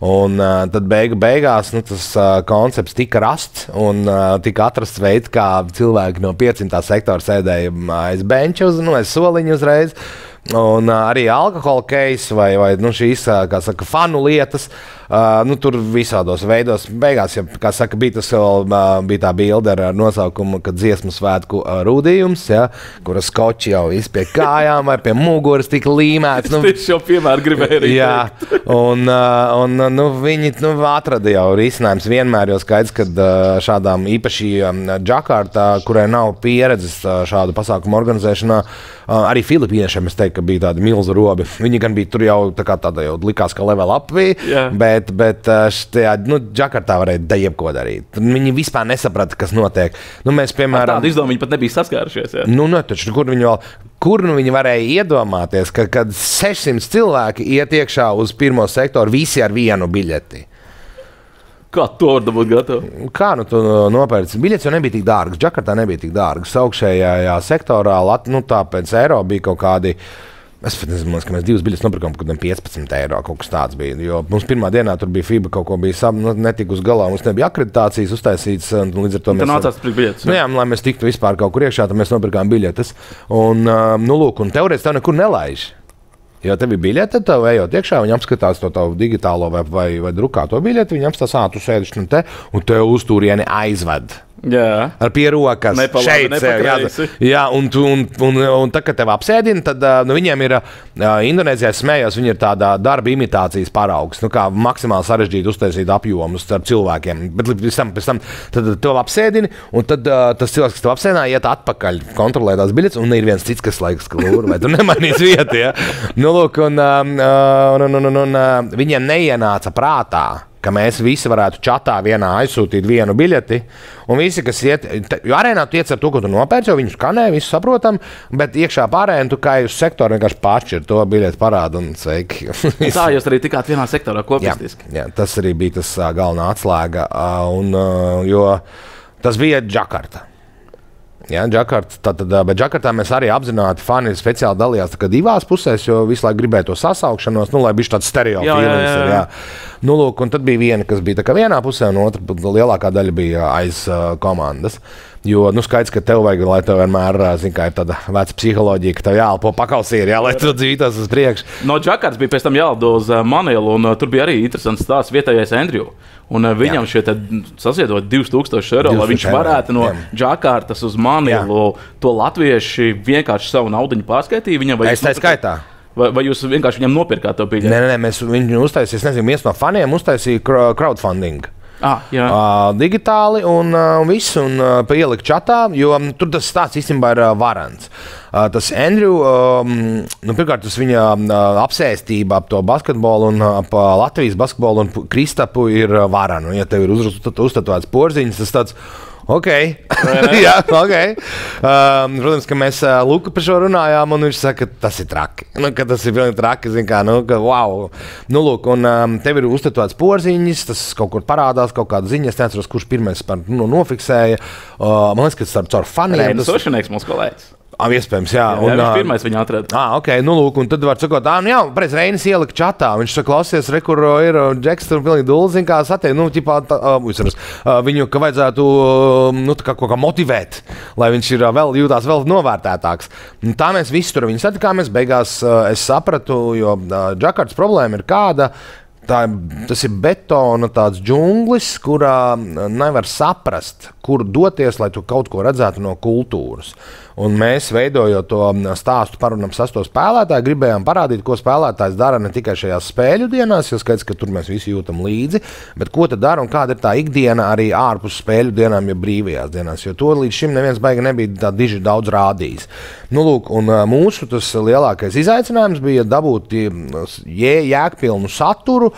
Speaker 1: Un uh, tad beigu, beigās nu, tas uh, koncepts tika rasts un uh, tika atrasts veids, kā cilvēki no 500 sektora sēdēja aiz benča, uz, nu, aiz soliņa uzreiz. Un uh, arī alkohola keisi vai, vai nu, šīs, kā saka, fanu lietas. Uh, nu, tur visādos veidos. Beigās, ja, kā saka, bija, tas, vēl, uh, bija tā bilde ar, ar nosaukumu, ka dziesmu svētku uh, rūdījums, ja, kuras skoči jau viss pie kājām vai pie muguras tika līmēts. [laughs] Nu,
Speaker 2: Es jau piemēru gribēju arī.
Speaker 1: Jā, [laughs] un, uh, un uh, nu, viņi nu, atrada jau risinājumu. Vienmēr jau skaidrs, ka uh, šādām īpaši um, Džakartā, kurai nav pieredzes uh, šādu pasākumu organizēšanā, uh, arī Filipīniešiem es teiktu, ka bija tādi milzu robi. Viņi gan bija tur jau tā kā tāda jau likās, ka level up bija,
Speaker 2: Jā.
Speaker 1: Bet, bet uh, štajā, nu, Džakartā varēja da jebko darīt. Viņi vispār nesaprata, kas notiek. Nu, mēs, piemēram,
Speaker 2: Tādu izdevumu viņi pat nebija saskārušies. Jā.
Speaker 1: Nu, ne, taču, kur viņi vēl, kur nu viņi varēja iedomāties, ka, kad 600 cilvēki iet iekšā uz pirmo sektoru, visi ar vienu biļeti?
Speaker 2: Kā to var dabūt gatavu?
Speaker 1: Kā nu tu nopērci? Biļets jau nebija tik dārgs. Džakartā nebija tik dārgs. Augšējā sektorā, Lat, nu, tāpēc eiro bija kaut kādi. Es nezinu, ka mēs divas biļetes nopirkām par kaut kādiem 15 eiro. Kaut kas tāds bija. Jo mums pirmā dienā tur bija FIBA, kaut ko bija sam, nu, netika uz galā. Mums nebija akreditācijas uztaisītas. un Līdz ar to mēs
Speaker 2: nācās pret biļetes.
Speaker 1: Nu, jā, lai mēs tiktu vispār kaut kur iekšā, tad mēs nopirkām biļetes. Un, uh, nu, lūk, un teorētiski tev nekur nelaiž. Ja tev ir biļete, tad tev ejot iekšā, viņi apskatās to tavu digitālo vai, vai, vai drukāto biļeti. Viņi apskatās, ah, tu sēdi šeit, te, un tev uz turieni aizved.
Speaker 2: Jā.
Speaker 1: Ar pierokas šeit, jā, jā, un, tu, un, un, un tad, kad tev apsēdina, tad nu, viņiem ir Indonēzijā smējās, viņi ir tādā darba imitācijas paraugs, nu, kā maksimāli sarežģīti uztaisīt apjomus starp cilvēkiem. Bet pēc tam, pēc tam tad tev apsēdina, un tad tas cilvēks, kas tev apsēdina, iet atpakaļ, kontrolē tās biļetes, un ir viens cits, kas laikas, ka lūr, vai tu [laughs] nemainīsi vietu. Ja? Nu, lūk, un, un, un, un, un uh, viņiem neienāca prātā ka mēs visi varētu čatā vienā aizsūtīt vienu biļeti. Un visi, kas iet, jo arēnā tu iet ar to, ko tu nopērci, jau viņu skanē, visu saprotam, bet iekšā pārējā tu kā uz sektoru vienkārši pāršķir to biļeti parādu un sveiki. [laughs]
Speaker 2: Tā jūs arī tikāt vienā sektorā
Speaker 1: jā,
Speaker 2: kopistiski.
Speaker 1: jā, tas arī bija tas galvenā atslēga. Un, jo tas bija Džakarta. Jā, Džakarta, tad, bet Džakartā mēs arī apzināti fani speciāli dalījās divās pusēs, jo visu laiku gribēja to sasaukšanos, nu, lai bija tāds stereo
Speaker 2: Jā, jā, jā, jā.
Speaker 1: Jā. Nu, lūk, un tad bija viena, kas bija vienā pusē, un otra lielākā daļa bija aiz uh, komandas. Jo, nu, skaidrs, ka tev vajag, lai tev vienmēr, zin, ir tāda veca psiholoģija, ka tev jāelpo pakausī, jā, lai tu dzīvotos uz priekšu.
Speaker 2: No Džakartas bija pēc tam jālido uz Manilu, un tur bija arī interesants stāsts vietējais Andrew. Un, viņam šie sasiedot 2000 eiro, lai
Speaker 1: 2000
Speaker 2: viņš
Speaker 1: eiro,
Speaker 2: varētu no
Speaker 1: jā.
Speaker 2: Džakartas uz Manilu to latvieši vienkārši savu naudu pārskaitīja. Viņam, vai
Speaker 1: Es tā skaitā.
Speaker 2: Vai, vai jūs vienkārši viņam nopirkāt to biļeti?
Speaker 1: Nē, nē, mēs viņu uztaisījām. Es nezinu, viens no faniem uztaisīja crowdfunding.
Speaker 2: Ah, jā.
Speaker 1: Uh, digitāli un uh, viss, un uh, ielikt čatā, jo um, tur tas stāsts īstenībā ir uh, varants. Uh, tas Andrew, um, nu, pirmkārt, tas viņa uh, apsēstība ap to basketbolu un ap uh, Latvijas basketbolu un pu- Kristapu ir uh, varana. Ja tev ir uzstādīts porziņš, tas tāds. Ok, [laughs] Jā, okay. Um, protams, ka mēs uh, Luku par šo runājām, un viņš saka, ka tas ir traki. Nu, tas ir pilnīgi traki, zin kā, nu, ka wow. Nu, lūk, un um, tev ir uzstādīts porziņš, tas kaut kur parādās, kaut kāda ziņa, es neatceros, kurš pirmais par, nu, nofiksēja. Uh, man liekas, ka tas caur faniem. Tas,
Speaker 2: Sošanieks, mūsu kolēģis.
Speaker 1: Ah, iespējams, jā.
Speaker 2: Jā, viņš
Speaker 1: ā,
Speaker 2: pirmais viņu atrada.
Speaker 1: Ah, ok, nu, lūk, un tad var sakot, ah, nu, jā, pēc Reinas ielika čatā. Viņš saka, klausies, re, kur uh, ir Džeks, tur pilnīgi dūlis, zin kā satiek, nu, ķipā, tā, uh, viņu, ka vajadzētu, nu, tā kā kaut kā motivēt, lai viņš ir vēl, jūtās vēl novērtētāks. Un tā mēs visi tur viņu satikāmies, beigās uh, es sapratu, jo uh, Džakartas problēma ir kāda. Tā, tas ir betona tāds džunglis, kurā nevar saprast, kur doties, lai tu kaut ko redzētu no kultūras. Un mēs, veidojot to stāstu par un ap sasto spēlētāju, gribējām parādīt, ko spēlētājs dara ne tikai šajās spēļu dienās, jo skaidrs, ka tur mēs visi jūtam līdzi, bet ko tad dara un kāda ir tā ikdiena arī ārpus spēļu dienām, ja brīvajās dienās. Jo to līdz šim neviens baigi nebija tā diži daudz rādījis. Nu, lūk, un mūsu tas lielākais izaicinājums bija dabūt jē- jēgpilnu saturu,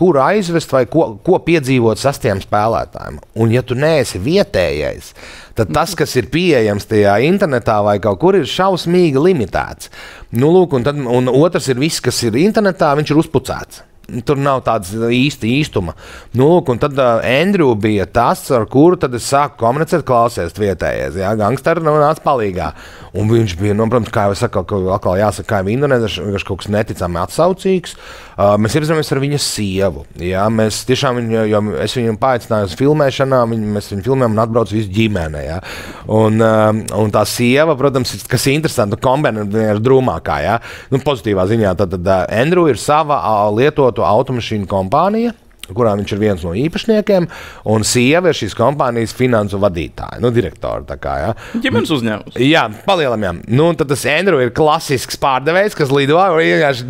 Speaker 1: kur aizvest vai ko, ko piedzīvot sastiem spēlētājiem. Un, ja tu neesi vietējais, tad tas, kas ir pieejams tajā internetā vai kaut kur, ir šausmīgi limitēts. Nu, lūk, un, tad, un otrs ir viss, kas ir internetā, viņš ir uzpucēts. Tur nav tādas īsti īstuma. Nu, lūk, un tad uh, Andrew bija tas, ar kuru es sāku komunicēt, klausies vietējais. Jā, gangsteri nu, nāca palīgā. Un viņš bija, nu, protams, kā jau es saku, ka atkal jāsaka, kā jau indonēzieši, viņš kaut kas neticami atsaucīgs. Uh, mēs iepazināmies ar viņas sievu. Jā, mēs tiešām viņu, jo es viņu paaicināju uz filmēšanā, viņu, mēs viņu filmējām un atbraucu visu ģimene. Jā. Un, uh, un tā sieva, protams, ir- kas ir interesanti, kombinēt ar drūmākā. Jā. Nu, pozitīvā ziņā, tad, tad uh, Andrew ir sava uh, lietotu automašīnu kompānija. Kurā viņš ir viens no īpašniekiem, un sieva ir šīs kompānijas finansu vadītāja, nu, direktora. Kā, ja.
Speaker 2: Ģimenes uzņēmums.
Speaker 1: Jā, palielinām. Nu, tad tas Andrew ir klasisks pārdevējs, kas lido un vienkārši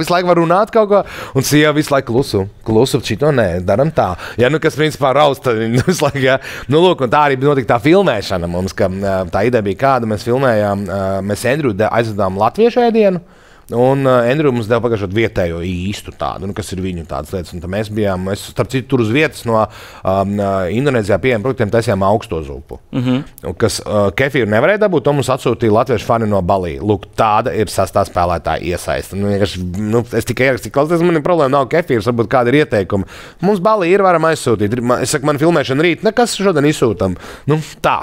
Speaker 1: visu laiku var runāt kaut ko. Un sieva visu laiku klusu. Klusu, šito nē, darām tā. Ja, nu, kas principā rausta [laughs] visu laiku. Ja. Nu, lūk, un tā arī notika tā filmēšana mums, ka tā ideja bija kāda. Mēs filmējām, mēs Andrew aizvedām latviešu ēdienu. Un uh, Andrew mums deva pagājušo gadu vietējo īstu tādu, nu, kas ir viņu tādas lietas. Un tad mēs bijām, es starp citu, tur uz vietas no um, uh, Indonēzijā pieejamiem produktiem taisījām augsto zupu. Mm -hmm. Kas uh, kefīru nevarēja dabūt, to mums atsūtīja latviešu fani no Balī. Lūk, tāda ir sastāvā spēlētāja iesaiste. Nu, nu, es tikai ierakstīju, klausies, man ir problēma, nav kefīrs, varbūt kādi ir ieteikumi. Mums Balī ir, varam aizsūtīt. Es saku, man filmēšana rīt, nekas šodien izsūtām. Nu, tā.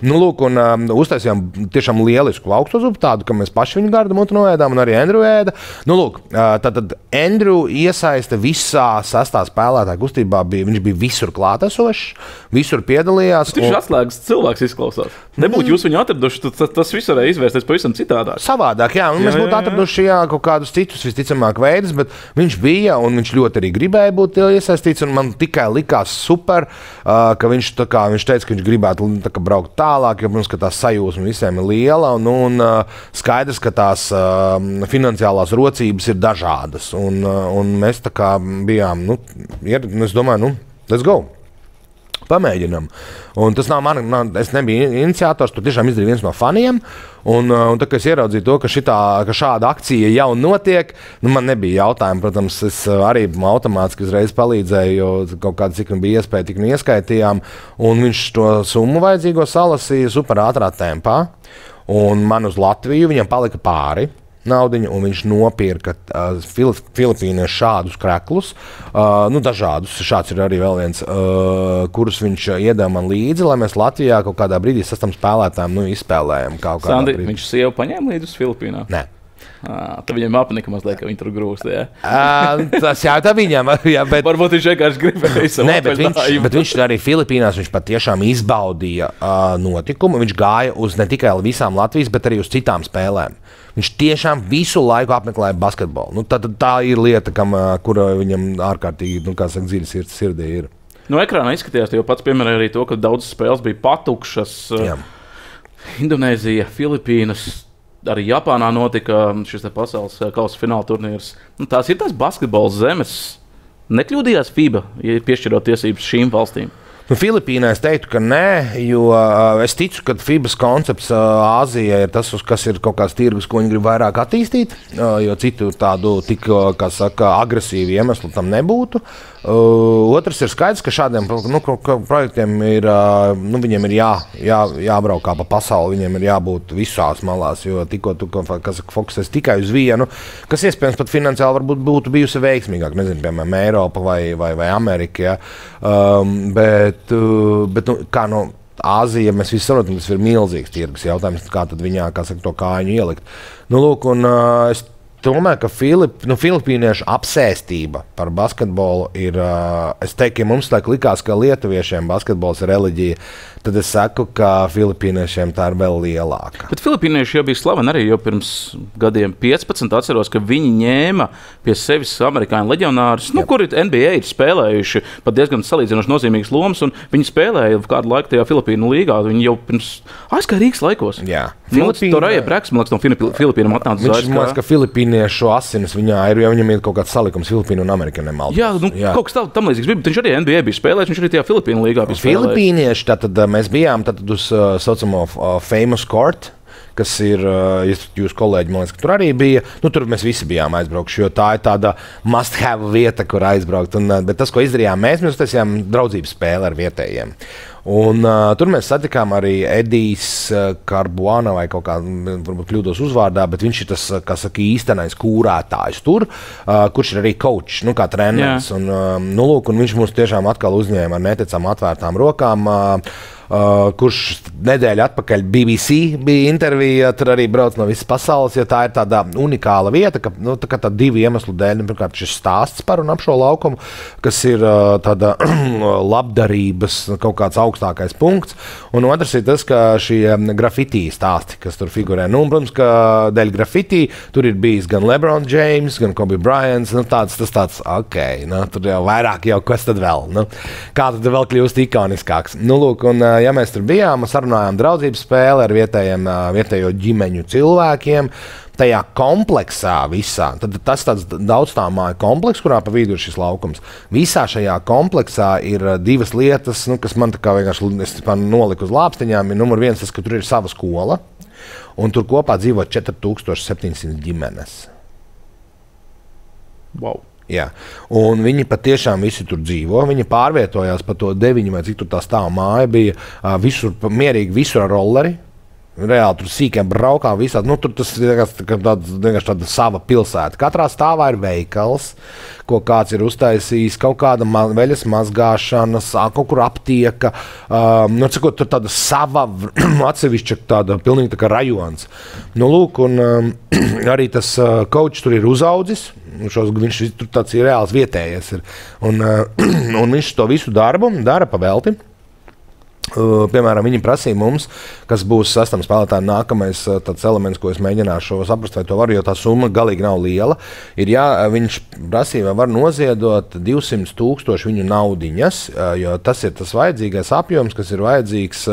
Speaker 1: Nu, lūk, un um, uztaisījām tiešām lielisku augstu zupu, tādu, ka mēs paši viņu gardu mutu noēdām, un arī Andrew ēda. Nu, lūk, uh, tad, tad Andrew iesaista visā sastāvā spēlētāja kustībā. Bija, viņš bija visur klātesošs, visur piedalījās.
Speaker 2: Viņš ir atslēgas cilvēks, izklausās. Nebūtu jūs viņu atraduši, tad tas, tas viss varēja izvērsties pavisam citādāk.
Speaker 1: Savādāk, jā, un mēs
Speaker 2: Jā,
Speaker 1: būtu
Speaker 2: jā, jā.
Speaker 1: atraduši jā, kaut kādus citus, visticamāk, veidus, bet viņš bija un viņš ļoti arī gribēja būt iesaistīts. un Man tikai likās super, uh, ka viņš, kā, viņš teica, ka viņš gribētu tā kā, braukt tālāk, jo, protams, tā sajūsma visiem ir liela. Un, un uh, skaidrs, ka tās uh, finansiālās rocības ir dažādas. Un, uh, un mēs tā kā bijām, nu, ir, es domāju, nu, let's go! Pamēģinām. Un tas nav man, man, es nebiju iniciators, to tiešām izdarīja viens no faniem. Un, uh, un tā, es ieraudzīju to, ka, šitā, ka šāda akcija jau notiek, nu, man nebija jautājumu. Protams, es uh, arī automātiski uzreiz palīdzēju, jo kaut kāda cik bija iespēja, tik nu ieskaitījām. Un viņš to summu vajadzīgo salasīja super ātrā tempā. Un man uz Latviju viņam palika pāri naudiņu, un viņš nopirka uh, Filip, Filipīniešu šādus krāklus, uh, nu, dažādus. Šāds ir arī vēl viens, uh, kurus viņš uh, iedeva man līdzi, lai mēs Latvijā kaut kādā brīdī sastam spēlētājiem nu, izspēlējam. Kaut
Speaker 2: Sandi,
Speaker 1: brīdī.
Speaker 2: viņš sievu paņēma līdzi uz Filipīnām.
Speaker 1: Nē.
Speaker 2: Ah, tad viņam apnika mazliet, ka viņi tur grūst. Jā.
Speaker 1: Uh, tas jājautā viņam, jā, bet
Speaker 2: Varbūt viņš vienkārši gribēja [laughs] savu
Speaker 1: Nē, bet viņš, bet viņš arī Filipīnās viņš patiešām izbaudīja uh, notikumu. Viņš gāja uz ne tikai visām Latvijas, bet arī uz citām spēlēm. Viņš tiešām visu laiku apmeklēja basketbolu. Nu, tā, tā, ir lieta, kam, kura viņam ārkārtīgi nu, saka, dziļi sirds, sirdī ir.
Speaker 2: No ekrāna izskatījās, jo pats pieminēja arī to, ka daudzas spēles bija patukšas.
Speaker 1: Jā.
Speaker 2: Indonēzija, Filipīnas. Arī Japānā notika šis pasaules kausa fināla turnīrs. Nu, tās ir tās basketbola zemes. Nekļūdījās FIBA, ja piešķirot tiesības šīm valstīm.
Speaker 1: Nu, Filipīnā es teiktu, ka nē, jo es ticu, ka FIBAS koncepts Āzijā ir tas, kas ir kaut kāds tirgus, ko viņi grib vairāk attīstīt. Jo citu tādu tik, kā saka, agresīvu iemeslu tam nebūtu. Uh, otrs ir skaidrs, ka šādiem nu, projektiem ir, uh, nu, ir jā, jā, jābraukā pa pasauli, viņiem ir jābūt visās malās. Jo tikko tu fokusēs tikai uz vienu, kas iespējams pat finansiāli varbūt būtu bijusi veiksmīgāk, nezinu, piemēram, Eiropa vai, vai, vai Amerika. Ja? Um, bet, uh, bet nu, kā no Āzija, mēs visi saprotam, tas ir milzīgs tirgus jautājums, kā viņā, kā saka, to kāju ielikt. Nu, lūk, un, uh, es domāju, ka Filip, nu, filipīniešu apsēstība par basketbolu ir. Uh, es teiktu, ja mums tā likās, ka lietuviešiem basketbols ir reliģija, tad es saku, ka filipīniešiem tā ir vēl lielāka.
Speaker 2: Bet filipīnieši jau bija slaveni arī jau pirms gadiem 15. Atceros, ka viņi ņēma pie sevis amerikāņu leģionārus, nu, kuri NBA ir spēlējuši pat diezgan salīdzinoši nozīmīgas lomas. un Viņi spēlēja kādu laiku tajā Filipīnu līgā. Viņi jau pirms aizgāja Rīgas laikos.
Speaker 1: Jā. Filipīna-
Speaker 2: Tur arī Breks, man liekas, no Filipi- Filipīnām atnāca
Speaker 1: Viņš man liekas, ka filipīniešu asinis viņā ir, jo viņam ir kaut kāds salikums Filipīnu un Amerikai nemaldos.
Speaker 2: Jā, nu, Jā. kaut kas tam līdzīgs bija. bet Viņš arī NBA bija spēlējis, viņš arī tajā Filipīnu līgā bija.
Speaker 1: Filipīnieši, tātad ā, mēs bijām tātad uz tā saucamo ā, famous court. Kas ir ā, jūs, jūs kolēģi, man liekas, ka tur arī bija. Nu, tur mēs visi bijām aizbraukuši, jo tā ir tāda must-have vieta, kur aizbraukt. Un, bet tas, ko izdarījām mēs, mēs taisījām draudzības spēli ar vietējiem. Un, uh, tur mēs satikām arī Edijs uh, Karbuāna vai kaut kā, mm, varbūt kļūdos uzvārdā, bet viņš ir tas, kā saka, īstenais kūrētājs tur, uh, kurš ir arī coach, nu, kā treneris. Un, um, nu, lūk, un viņš mūs tiešām atkal uzņēma ar neticām atvērtām rokām. Uh, uh, kurš nedēļu atpakaļ BBC bija intervija. Tur arī brauc no visas pasaules, jo tā ir tāda unikāla vieta, ka nu, tā, tā divu iemeslu dēļ. Nu, pirmkārt, šis stāsts par un ap šo laukumu, kas ir uh, tāda [clears throat] labdarības kaut kāds augstākais punkts. Un otrs ir tas, ka šie grafitī stāsti, kas tur figurē, nu, un, protams, ka dēļ grafitī tur ir bijis gan Lebrons James, gan Kobe Bryants. Nu, tāds, tas tāds, ok, nu, tur jau vairāk, jau kas tad vēl? Nu, kā tad vēl kļūst ikoniskāks? Nu, lūk, un, ja mēs tur bijām, sarunājām draudzības spēli ar vietējiem, vietējo ģimeņu cilvēkiem tajā kompleksā visā. Tad tas ir daudzstāvmāju komplekss, kurā pa vidu ir šis laukums. Visā šajā kompleksā ir divas lietas, nu, kas man vienkārši nolika uz lāpstiņām. Ir numur viens, tas, ka tur ir sava skola, un tur kopā dzīvo 4700 ģimenes.
Speaker 2: Wow.
Speaker 1: Jā. Un viņi patiešām visi tur dzīvo. Viņi pārvietojās pa to deviņu vai cik tur tā stāv māja. Bija visur mierīgi, visur ar rolleri. Reāli tur sīkām braukām, visādi. Nu, tur tas vienkārši tāda sava pilsēta. Katrā stāvā ir veikals, ko kāds ir uztaisījis, kaut kāda ma veļas mazgāšanas, kaut kur aptieka. Um, nu, cikot, tur tāda sava [clears throat] atsevišķa, tāda pilnīgi tā kā rajons. Nu, lūk, un um, [clears throat] arī tas uh, kočs tur ir uzaudzis. Šos, viņš tur tāds ir reāls vietējais. Ir. Un, uh, [clears throat] un viņš to visu darbu dara pa velti. Uh, piemēram, viņi prasīja mums, kas būs sastāvdaļa spēlētājiem nākamais uh, elements, ko es mēģināšu saprast, vai to varu, jo tā summa galīgi nav liela. Ir, jā, viņš prasīja, vai var noziedot 200 tūkstošu viņu naudiņas, jo tas ir tas vajadzīgais apjoms, kas ir vajadzīgs,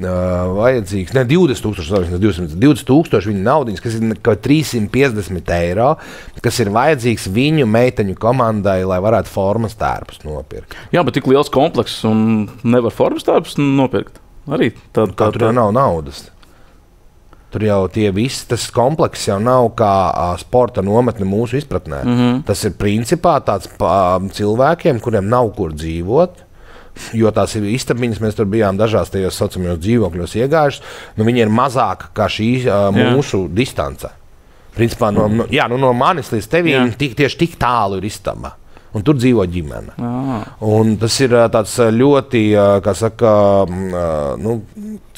Speaker 1: vajadzīgs ne 20 tūkstoši, 200, 20 tūkstoši viņu naudiņas, kas ir 350 eiro, kas ir vajadzīgs viņu meiteņu komandai, lai varētu formas tērpus nopirkt.
Speaker 2: Jā, bet tik liels komplekss un nevar formas tērpus lapus nopirkt. Arī tāda
Speaker 1: tā, tur jau nav naudas. Tur jau tie visi tas komplekss jau nav kā a, sporta nometne mūsu izpratnē. Mm -hmm. Tas ir principā tāds pa, cilvēkiem, kuriem nav kur dzīvot. Jo tās ir istabiņas, mēs tur bijām dažās tajos saucamajos dzīvokļos iegājuši. Nu, viņi ir mazāk kā šī uh, mūsu jā. distance. Principā no, no, jā, nu, no manis līdz tevim tik, tieši tik tālu ir istaba un tur dzīvo ģimene. Tas ir tāds ļoti, kā saka, nu,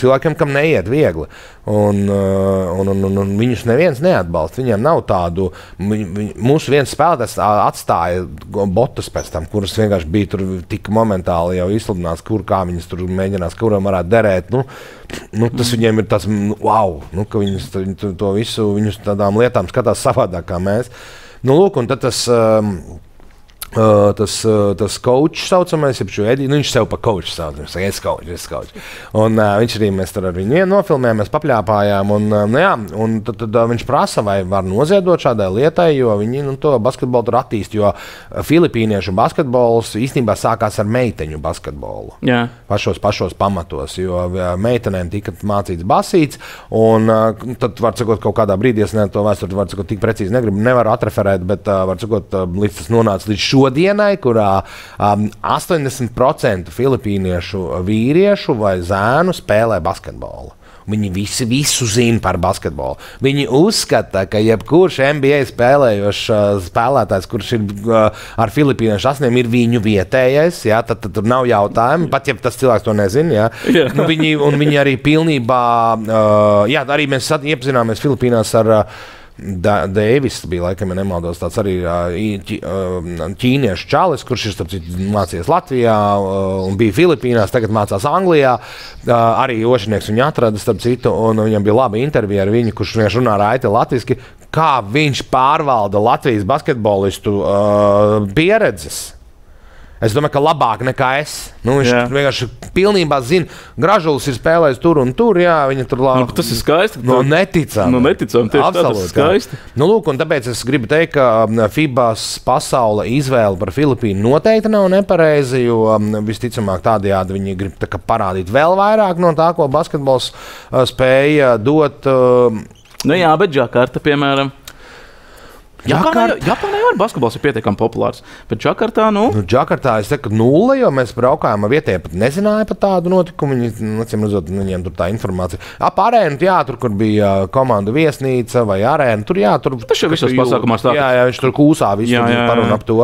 Speaker 1: cilvēkiem, kam neiet viegli. Un, un, un, un, un viņus neviens neatbalsta. Viņiem nav tādu, viņ, viņ, mūsu viens spēlētājs atstāja botus pēc tam, kuras vienkārši bija tur tik momentāli jau izsludināts, kur kā viņas tur mēģinās, kuram varētu derēt. Nu, nu, tas mm. viņiem ir tas, wow, nu, ka viņus to visu, viņus tādām lietām skatās savādāk kā mēs. Nu, lūk, un tad tas. Um, Uh, tas, uh, tas coach, saucamais, jau Edijs, nu, viņš sev par coach sauc. Viņš saka, es coach, es coach. Un uh, viņš arī mēs tur ar viņu nofilmējām, mēs papļāpājām. Un, uh, nu, jā, un tad, tad uh, viņš prasa, vai var noziedot šādai lietai, jo viņi nu, to basketbolu tur attīst. Jo filipīniešu basketbols īstenībā sākās ar meiteņu basketbolu. Jā. Pašos, pašos pamatos, jo meitenēm tika mācīts basīts. Un uh, tad, var sakot, kaut kādā brīdī, es ne to vēsturi, var sakot, tik precīzi negribu, nevaru atreferēt, bet, uh, var sakot, uh, līdz tas nonāca līdz šo šodienai, kurā um, 80% filipīniešu vīriešu vai zēnu spēlē basketbolu. Viņi visi visu zina par basketbolu. Viņi uzskata, ka jebkurš NBA spēlējošs spēlētājs, kurš ir uh, ar filipīniešu asnēm, ir viņu vietējais. Jā, tad, tad tur nav jautājumu. Pat ja tas cilvēks to nezina. Jā. Yeah. Nu, viņi, viņi arī pilnībā, uh, jā, arī mēs iepazināmies Filipīnās ar. Uh, Deivis bija, laikam, ja nemaldos, tāds arī ķīniešu čalis, kurš ir citu, mācījies Latvijā un bija Filipīnās, tagad mācās Anglijā. Arī Ošinieks viņu atrada, starp citu, un viņam bija laba intervija ar viņu, kurš vienkārši runā raiti latviski, kā viņš pārvalda Latvijas basketbolistu pieredzes. Es domāju, ka labāk nekā es. Nu, viņš jā. vienkārši pilnībā zina, Gražulis ir spēlējis tur un tur. Jā, viņa tur
Speaker 2: labi. Nu, tas ir skaisti.
Speaker 1: No neticami.
Speaker 2: No neticami tieši Absolūti, tā, skaisti.
Speaker 1: Nu, lūk, un tāpēc es gribu teikt, ka um, FIBAS pasaule izvēle par Filipīnu noteikti nav nepareiza, jo um, visticamāk tādējādi viņi grib tā parādīt vēl vairāk no tā, ko basketbols uh, spēja dot.
Speaker 2: Uh, nu jā, bet Džakarta, piemēram. Japānā, Japānā jau ir basketbols ir pietiekami populārs, bet Džakartā, nu,
Speaker 1: Nu, Džakartā es teiktu, nulle, jo mēs braukājām ar vietējiem, pat nezināja par tādu notikumu. Viņi, nu, acīm redzot, viņiem tur tā informācija. Ap arēnu, jā, tur, kur bija ā, komanda viesnīca vai arēna, tur jā, tur.
Speaker 2: Tas jau visos pasākumos tā.
Speaker 1: Jā, jā, viņš tur kūsā visu
Speaker 2: Jā, jā, jā.
Speaker 1: par un ap to.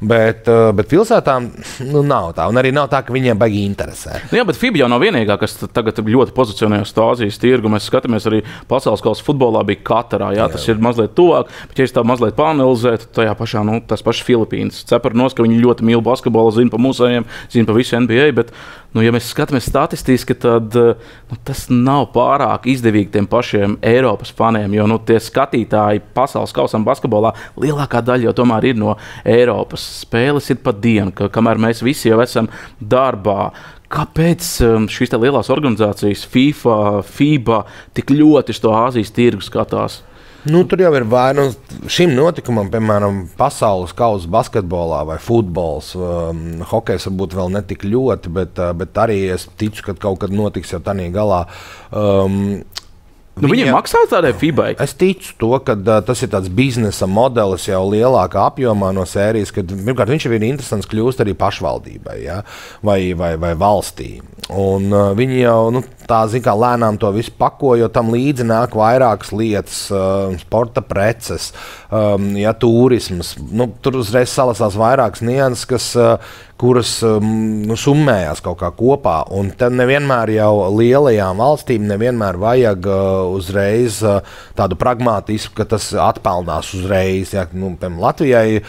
Speaker 1: Bet, bet pilsētām nu, nav tā. Un arī nav tā, ka viņiem baigi interesē.
Speaker 2: Nu, jā, bet FIBA jau nav vienīgā, kas tagad ļoti pozicionējas Āzijas tirgu. Mēs skatāmies arī pasaules kausa futbolā, bija Katarā. Jā, tas ir mazliet tuvāk, bet, ja es tā mazliet panelizētu, tad tajā pašā, nu, tas pašs Filipīnas. Cepar nos, ka viņi ļoti mīl basketbolu, zina pa mūsējiem, zina pa visu NBA. Bet, nu, ja mēs skatāmies statistiski, tad eh, nu, tas nav pārāk izdevīgi tiem pašiem Eiropas faniem. Jo nu, tie skatītāji pasaules kausam basketbolā lielākā daļa jau tomēr ir no Eiropas. Spēles ir pa dienu, ka, kamēr mēs visi jau esam darbā. Kāpēc um, šīs lielās organizācijas, FIFA, FIBA, tik ļoti uz to Āzijas tirgu skatās?
Speaker 1: Nu, tur jau ir vai nu šim notikumam, piemēram, pasaules kausa basketbolā vai futbols. Um, hokejs varbūt vēl ne tik ļoti, bet, uh, bet arī es ticu, ka kaut kad notiks jau tādā galā. Um,
Speaker 2: Nu, viņiem
Speaker 1: Viņa-
Speaker 2: maksā tādai FIBA.
Speaker 1: Es ticu to, ka uh, tas ir tāds biznesa modelis jau lielākā apjomā no sērijas, ka pirmkārt viņš ir interesants kļūst arī pašvaldībai ja? vai, vai, vai valstī. Un, uh, viņi jau nu, tā zina, kā lēnām to visu pako, jo tam līdzi nāk vairākas lietas, uh, sporta preces, um, ja, turisms. Nu, tur uzreiz salasās vairākas nianses, kas, uh, kuras um, nu, summējās kaut kā kopā. Un tad nevienmēr jau lielajām valstīm nevienmēr vajag uh, uzreiz tādu pragmatismu, ka tas atpelnās uzreiz. Ja, nu, piemēram, Latvijai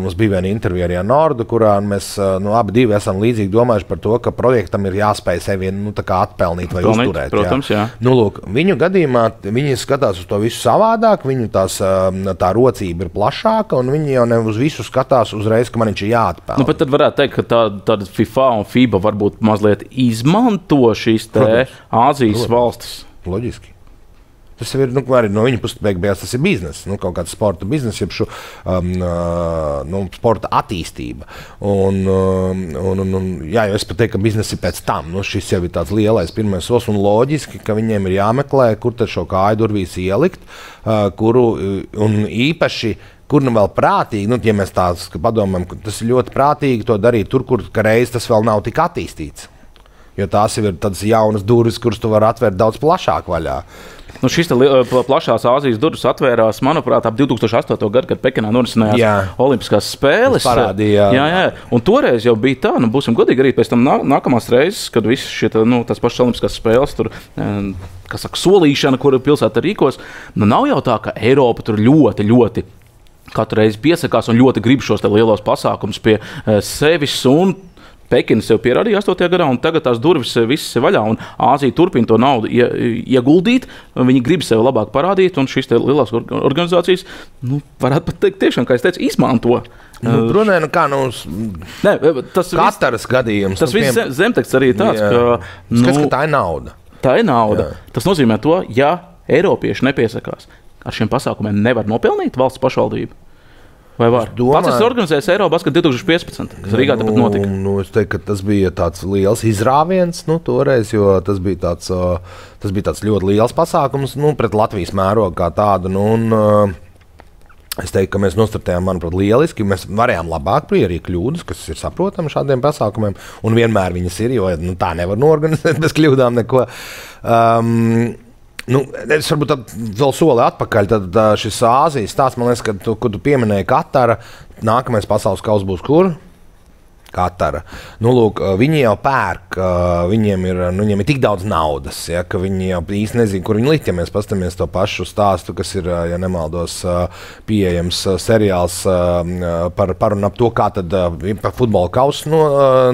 Speaker 1: mums bija viena intervija ar Nordu, kurā mēs nu, abi esam līdzīgi domājuši par to, ka projektam ir jāspēj sevi nu, atpelnīt vai
Speaker 2: Pelnīt,
Speaker 1: uzturēt.
Speaker 2: protams, jā.
Speaker 1: Nu, lūk, viņu gadījumā viņi skatās uz to visu savādāk, viņu tās, tā rocība ir plašāka, un viņi jau ne uz visu skatās uzreiz, ka man viņš ir jāatpelnā.
Speaker 2: Nu, bet tad varētu teikt, ka tā, tāda FIFA un FIBA varbūt mazliet izmanto šīs
Speaker 1: Protams.
Speaker 2: valstis.
Speaker 1: Loģiski. Tas ir nu, arī no viņa puses, beigās tas ir bizness, nu, kaut kāds sporta bizness, jeb šo um, uh, nu, sporta attīstība. Un, um, un, un, un, jā, jau es pat teiktu, ka bizness ir pēc tam. Nu, šis jau ir tāds lielais pirmais solis, un loģiski, ka viņiem ir jāmeklē, kur tad šo kāju durvīs ielikt, uh, kuru uh, un īpaši. Kur nu vēl prātīgi, nu, ja mēs tādā padomājam, tas ir ļoti prātīgi to darīt tur, kur reiz tas vēl nav tik attīstīts. Jo tās jau ir tādas jaunas durvis, kuras tu vari atvērt daudz plašāk vaļā.
Speaker 2: Nu, šis pla- plašās Azijas durvis atvērās, manuprāt, ap 2008. gadu, kad Pekinā norisinājās
Speaker 1: Jā.
Speaker 2: Olimpiskās spēles.
Speaker 1: Tas parādīja, jā.
Speaker 2: jā. Un toreiz jau bija tā, nu, būsim godīgi arī pēc tam nā, nākamās reizes, kad visas šie nu, tās pašas Olimpiskās spēles tur. Kas saka, solīšana, kuru pilsēta rīkos, nu nav jau tā, ka Eiropa tur ļoti, ļoti katru reizi piesakās un ļoti grib šos lielos pasākumus pie eh, sevis. un Pekina sev pierādīja 8. gadā, un tagad tās durvis visas ir vaļā. Āzija turpina to naudu ie, ieguldīt. Viņi grib sevi labāk parādīt, un šīs lielās or- organizācijas, nu, varētu pat teikt, tiešām, kā es teicu, izmanto.
Speaker 1: Nu, Protams, nu kā nu, s-
Speaker 2: Nē, tas,
Speaker 1: katrs gadījums.
Speaker 2: tas
Speaker 1: nu,
Speaker 2: viss
Speaker 1: piem-
Speaker 2: zem- zemteksts arī ir tāds,
Speaker 1: Jā.
Speaker 2: ka nu,
Speaker 1: Skats, ka tā ir nauda.
Speaker 2: tā ir nauda.
Speaker 1: Jā.
Speaker 2: Tas nozīmē to, ja Eiropieši nepiesakās, ar šiem pasākumiem nevar nopelnīt valsts pašvaldība. Vai var?
Speaker 1: domāju-
Speaker 2: Pats esmu organizējis Eiropas 2015, kas Rīgā tāpat notika.
Speaker 1: Nu, nu, es teiktu, ka tas bija tāds liels izrāviens nu, toreiz, jo tas bija tāds, tas bija tāds ļoti liels pasākums nu, pret Latvijas mērogu kā tādu. Nu, un, Es teiktu, ka mēs nostartējām, manuprāt, lieliski. Mēs varējām labāk, bija arī kļūdas, kas ir saprotamas šādiem pasākumiem. Un vienmēr viņas ir, jo nu, tā nevar norganizēt bez kļūdām neko. Um, Nu, es varbūt vēl soli atpakaļ. Tad ā, šis Āzijas stāsts, man liekas, ka tu, kad tu pieminēji Kataru, nākamais pasaules kausa būs kur? Katara. Nu, lūk, viņi jau pērk, ā, viņiem ir, nu, viņiem ir tik daudz naudas, ja, ka viņi jau īsti nezina, kur viņi likt. Ja mēs paskatāmies to pašu stāstu, kas ir, ā, ja nemaldos, pieejams seriāls par, par un ap to, kā tad ā, pa futbola kausa no,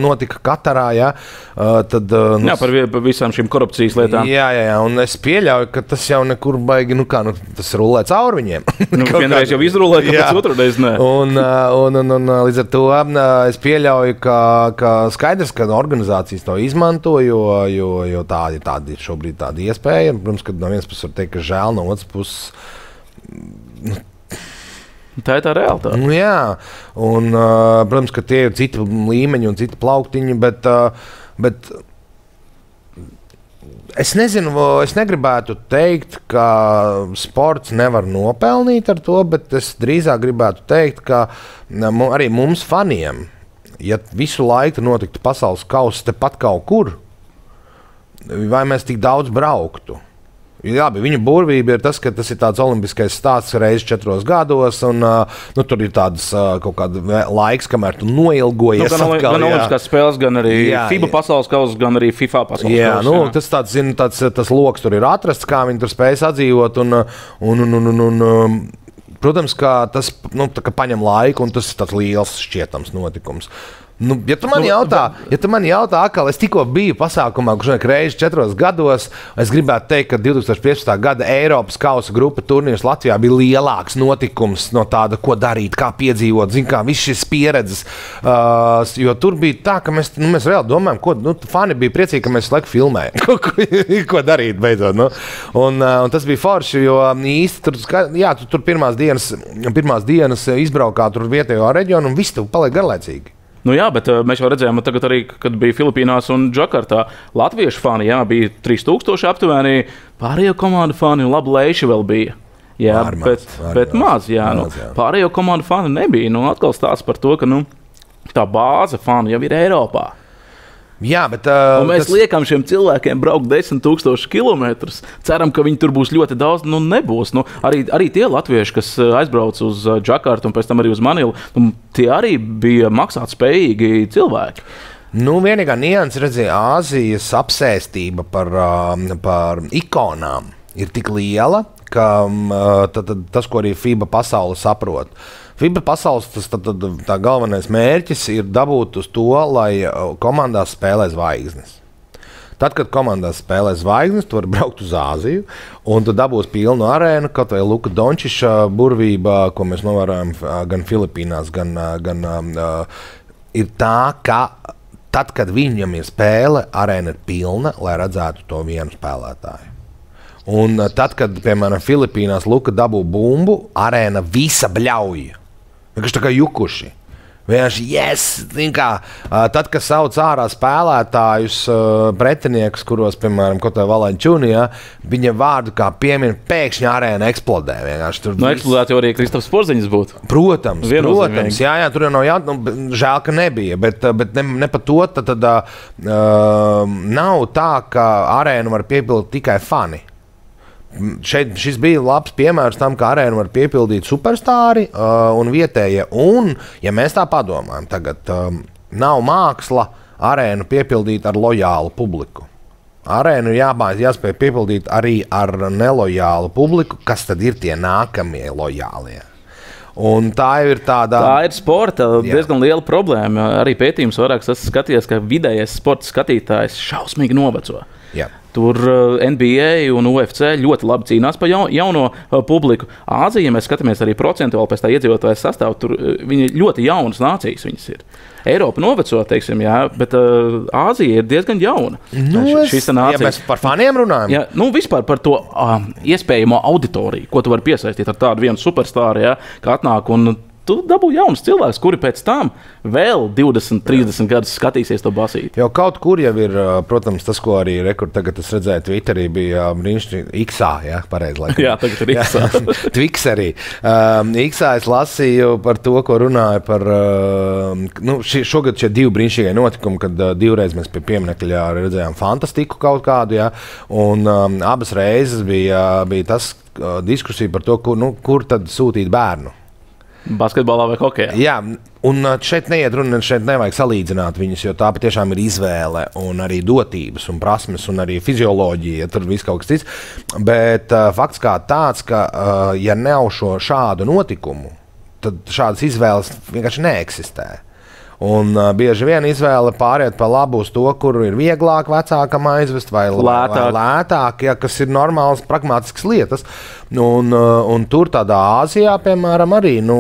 Speaker 1: notika Katarā. Ja, tad, nu,
Speaker 2: Jā, par, par visām šīm korupcijas lietām.
Speaker 1: Jā, jā, jā, un es pieļauju, ka tas jau nekur baigi, nu kā, nu, tas rulē cauri viņiem. [laughs]
Speaker 2: Nu, vienreiz jau izrulēja,
Speaker 1: Jā.
Speaker 2: kāpēc otru reizi ne?
Speaker 1: Un, un, un, un uh, līdz ar to es pieļauju, ka, ka skaidrs, ka organizācijas to izmanto, jo, jo, jo tāda ir tāda šobrīd tāda iespēja. Protams, ka no vienas puses var teikt, ka žēl, no otras puses.
Speaker 2: Tā ir tā realitāte.
Speaker 1: Nu, jā, un, uh, protams, ka tie ir citi līmeņi un citi plauktiņi, bet, uh, bet Es nezinu, es negribētu teikt, ka sports nevar nopelnīt ar to, bet es drīzāk gribētu teikt, ka arī mums, faniem, ja visu laiku notiktu pasaules kausa tepat kaut kur, vai mēs tik daudz brauktu? Jā, viņa burvība ir tas, ka tas ir tāds olimpiskais stāsts reizes četros gados, un uh, nu, tur ir tāds uh, kaut kāda laiks, kamēr tu noilgojies.
Speaker 2: Nu, gan
Speaker 1: atkal,
Speaker 2: gan Olimpiskās spēles, gan arī jā, FIBA jā. pasaules kausa, gan arī FIFA pasaules
Speaker 1: jā, kausa. Nu, jā. Tas, tāds, zin, tāds, tas lokus tur ir atrasts, kā viņi tur spēj sadzīvot. Un, un, un, un, un, un, Protams, tas nu, paņem laiku, un tas ir liels šķietams notikums. Nu, ja tu man nu, jautā, ja tu man jautā, kā es tikko biju pasākumā, kurš ir reizes četros gados, es gribētu teikt, ka 2015. gada Eiropas kausa grupa turnīrs Latvijā bija lielāks notikums no tāda, ko darīt, kā piedzīvot, zin, kā visas šīs pieredzes. Uh, jo tur bija tā, ka mēs, nu, mēs reāli domājam, ko nu, fani bija priecīgi, ka mēs laiku filmējam, [laughs] ko, ko darīt beidzot. Nu. Un, uh, un tas bija forši, jo īsti tur, jā, tu, tur pirmās dienas, pirmās dienas izbraukā tur vietējo reģionu un viss tev paliek garlaicīgi.
Speaker 2: Nu, jā, bet uh, mēs jau redzējām, tagad arī, kad bija Filipīnās un Džakartā, latviešu fani, jā, bija 3000 aptuveni, pārējo komandu fani un labi lēši vēl bija. Jā, Vārmāc, bet, vārmāc, bet maz, jā, maz, nu, jā. pārējo komandu fani nebija. Nu, atkal stāsts par to, ka nu, tā bāze fani jau ir Eiropā.
Speaker 1: Jā, bet, uh,
Speaker 2: un mēs tas... liekam šiem cilvēkiem braukt 10,000 km. Ceram, ka viņi tur būs ļoti daudz. Nu, nebūs. Nu, arī, arī tie latvieši, kas uh, aizbrauc uz Džakartu un pēc tam arī uz Manilu, nu, tie arī bija maksāt spējīgi cilvēki.
Speaker 1: Nu, vienīgā nianses, redzēja, Āzijas apsēstība par, par ikonām ir tik liela, ka tad, tad, tas, ko arī FIBA pasaule saprot. Uh, FIBA pasaules tas, tad, tad, tā galvenais mērķis ir dabūt uz to, lai uh, komandās spēlē zvaigznes. Tad, kad komandās spēlē zvaigznes, tu vari braukt uz Āziju, un tu dabūsi pilnu arēnu, kaut vai Luka Dončiša burvībā, ko mēs novērojam uh, gan Filipīnās, gan, uh, gan uh, ir tā, ka tad, kad viņam ir spēle, arēna ir pilna, lai redzētu to vienu spēlētāju. Un tad, kad, piemēram, Filipīnās Luka dabū bumbu, arēna visa bļauja. Vienkārši tā kā jukuši. Vienkārši, yes, kā, tad, kad sauc ārā spēlētājus, pretiniekus, kuros, piemēram, Kotē Valaņķūnijā, viņa vārdu kā piemin, pēkšņi arēna eksplodē. Tur
Speaker 2: no, viss... eksplodētu arī Kristofs Porziņš būtu.
Speaker 1: Protams, protams jā, jā, tur jau nav jāatzīst, nu, žēl, ka nebija, bet, bet ne, ne par to tad, tad, uh, nav tā, ka arēnu var piepildīt tikai fani šeit šis bija labs piemērs tam, kā arēnu var piepildīt superstāri uh, un vietējie. Un, ja mēs tā padomājam, tagad um, nav māksla arēnu piepildīt ar lojālu publiku. Arēnu jāmācās, jāspēj piepildīt arī ar nelojālu publiku, kas tad ir tie nākamie lojālie. Un tā ir tāda.
Speaker 2: Tā ir sporta jā. diezgan liela problēma. Arī pētījums vairāk skaties, ka vidējais sporta skatītājs šausmīgi noveco. Jā. Tur eh, NBA un UFC ļoti labi cīnās par jauno eh, publiku. Āzija, ja mēs skatāmies arī procentuāli pēc tā iedzīvotāju sastāvā, tur eh, viņi ļoti jaunas nācijas viņas ir. Eiropa noveco, teiksim, jā, bet uh, Āzija ir diezgan jauna.
Speaker 1: Nu, es, šīs nācijas. Ja mēs par faniem runājam.
Speaker 2: Jā, nu, vispār par to uh, iespējamo auditoriju, ko tu vari piesaistīt ar tādu vienu superstāru, jā, kā atnāk un tu dabū jaunus cilvēkus, kuri pēc tam vēl 20, 30 Jā. gadus skatīsies to basīti.
Speaker 1: Jau kaut kur jau ir, protams, tas, ko arī rekur, tagad es redzēju, Twitterī bija brīnišķīgi, X-ā, ja, pareizi laikam.
Speaker 2: Jā, tagad ir X-ā.
Speaker 1: Twitterī. Um, X-ā es lasīju par to, ko runāja par, uh, nu, ši, šogad šie divi brīnišķīgie notikumi, kad uh, divreiz mēs pie pieminekļa redzējām fantastiku kaut kādu, ja, un um, abas reizes bija, bija tas uh, diskusija par to, kur, nu, kur tad sūtīt bērnu.
Speaker 2: Basketbolā vai hokeja?
Speaker 1: Jā, un uh, šeit neiet runa, šeit nevajag salīdzināt viņus, jo tā patiešām ir izvēle un arī dotības un prasmes un arī fizioloģija, tur viss kaut kas cits. Bet uh, fakts kā tāds, ka uh, ja nav šo šādu notikumu, tad šādas izvēles vienkārši neeksistē. Un uh, bieži vien izvēle pāriet pa labu uz to, kur ir vieglāk vecākam aizvest, vai lētāk, vai lētāk ja, kas ir normāls, pragmatisks lietas. Un, uh, un tur tādā Āzijā, piemēram, arī nu,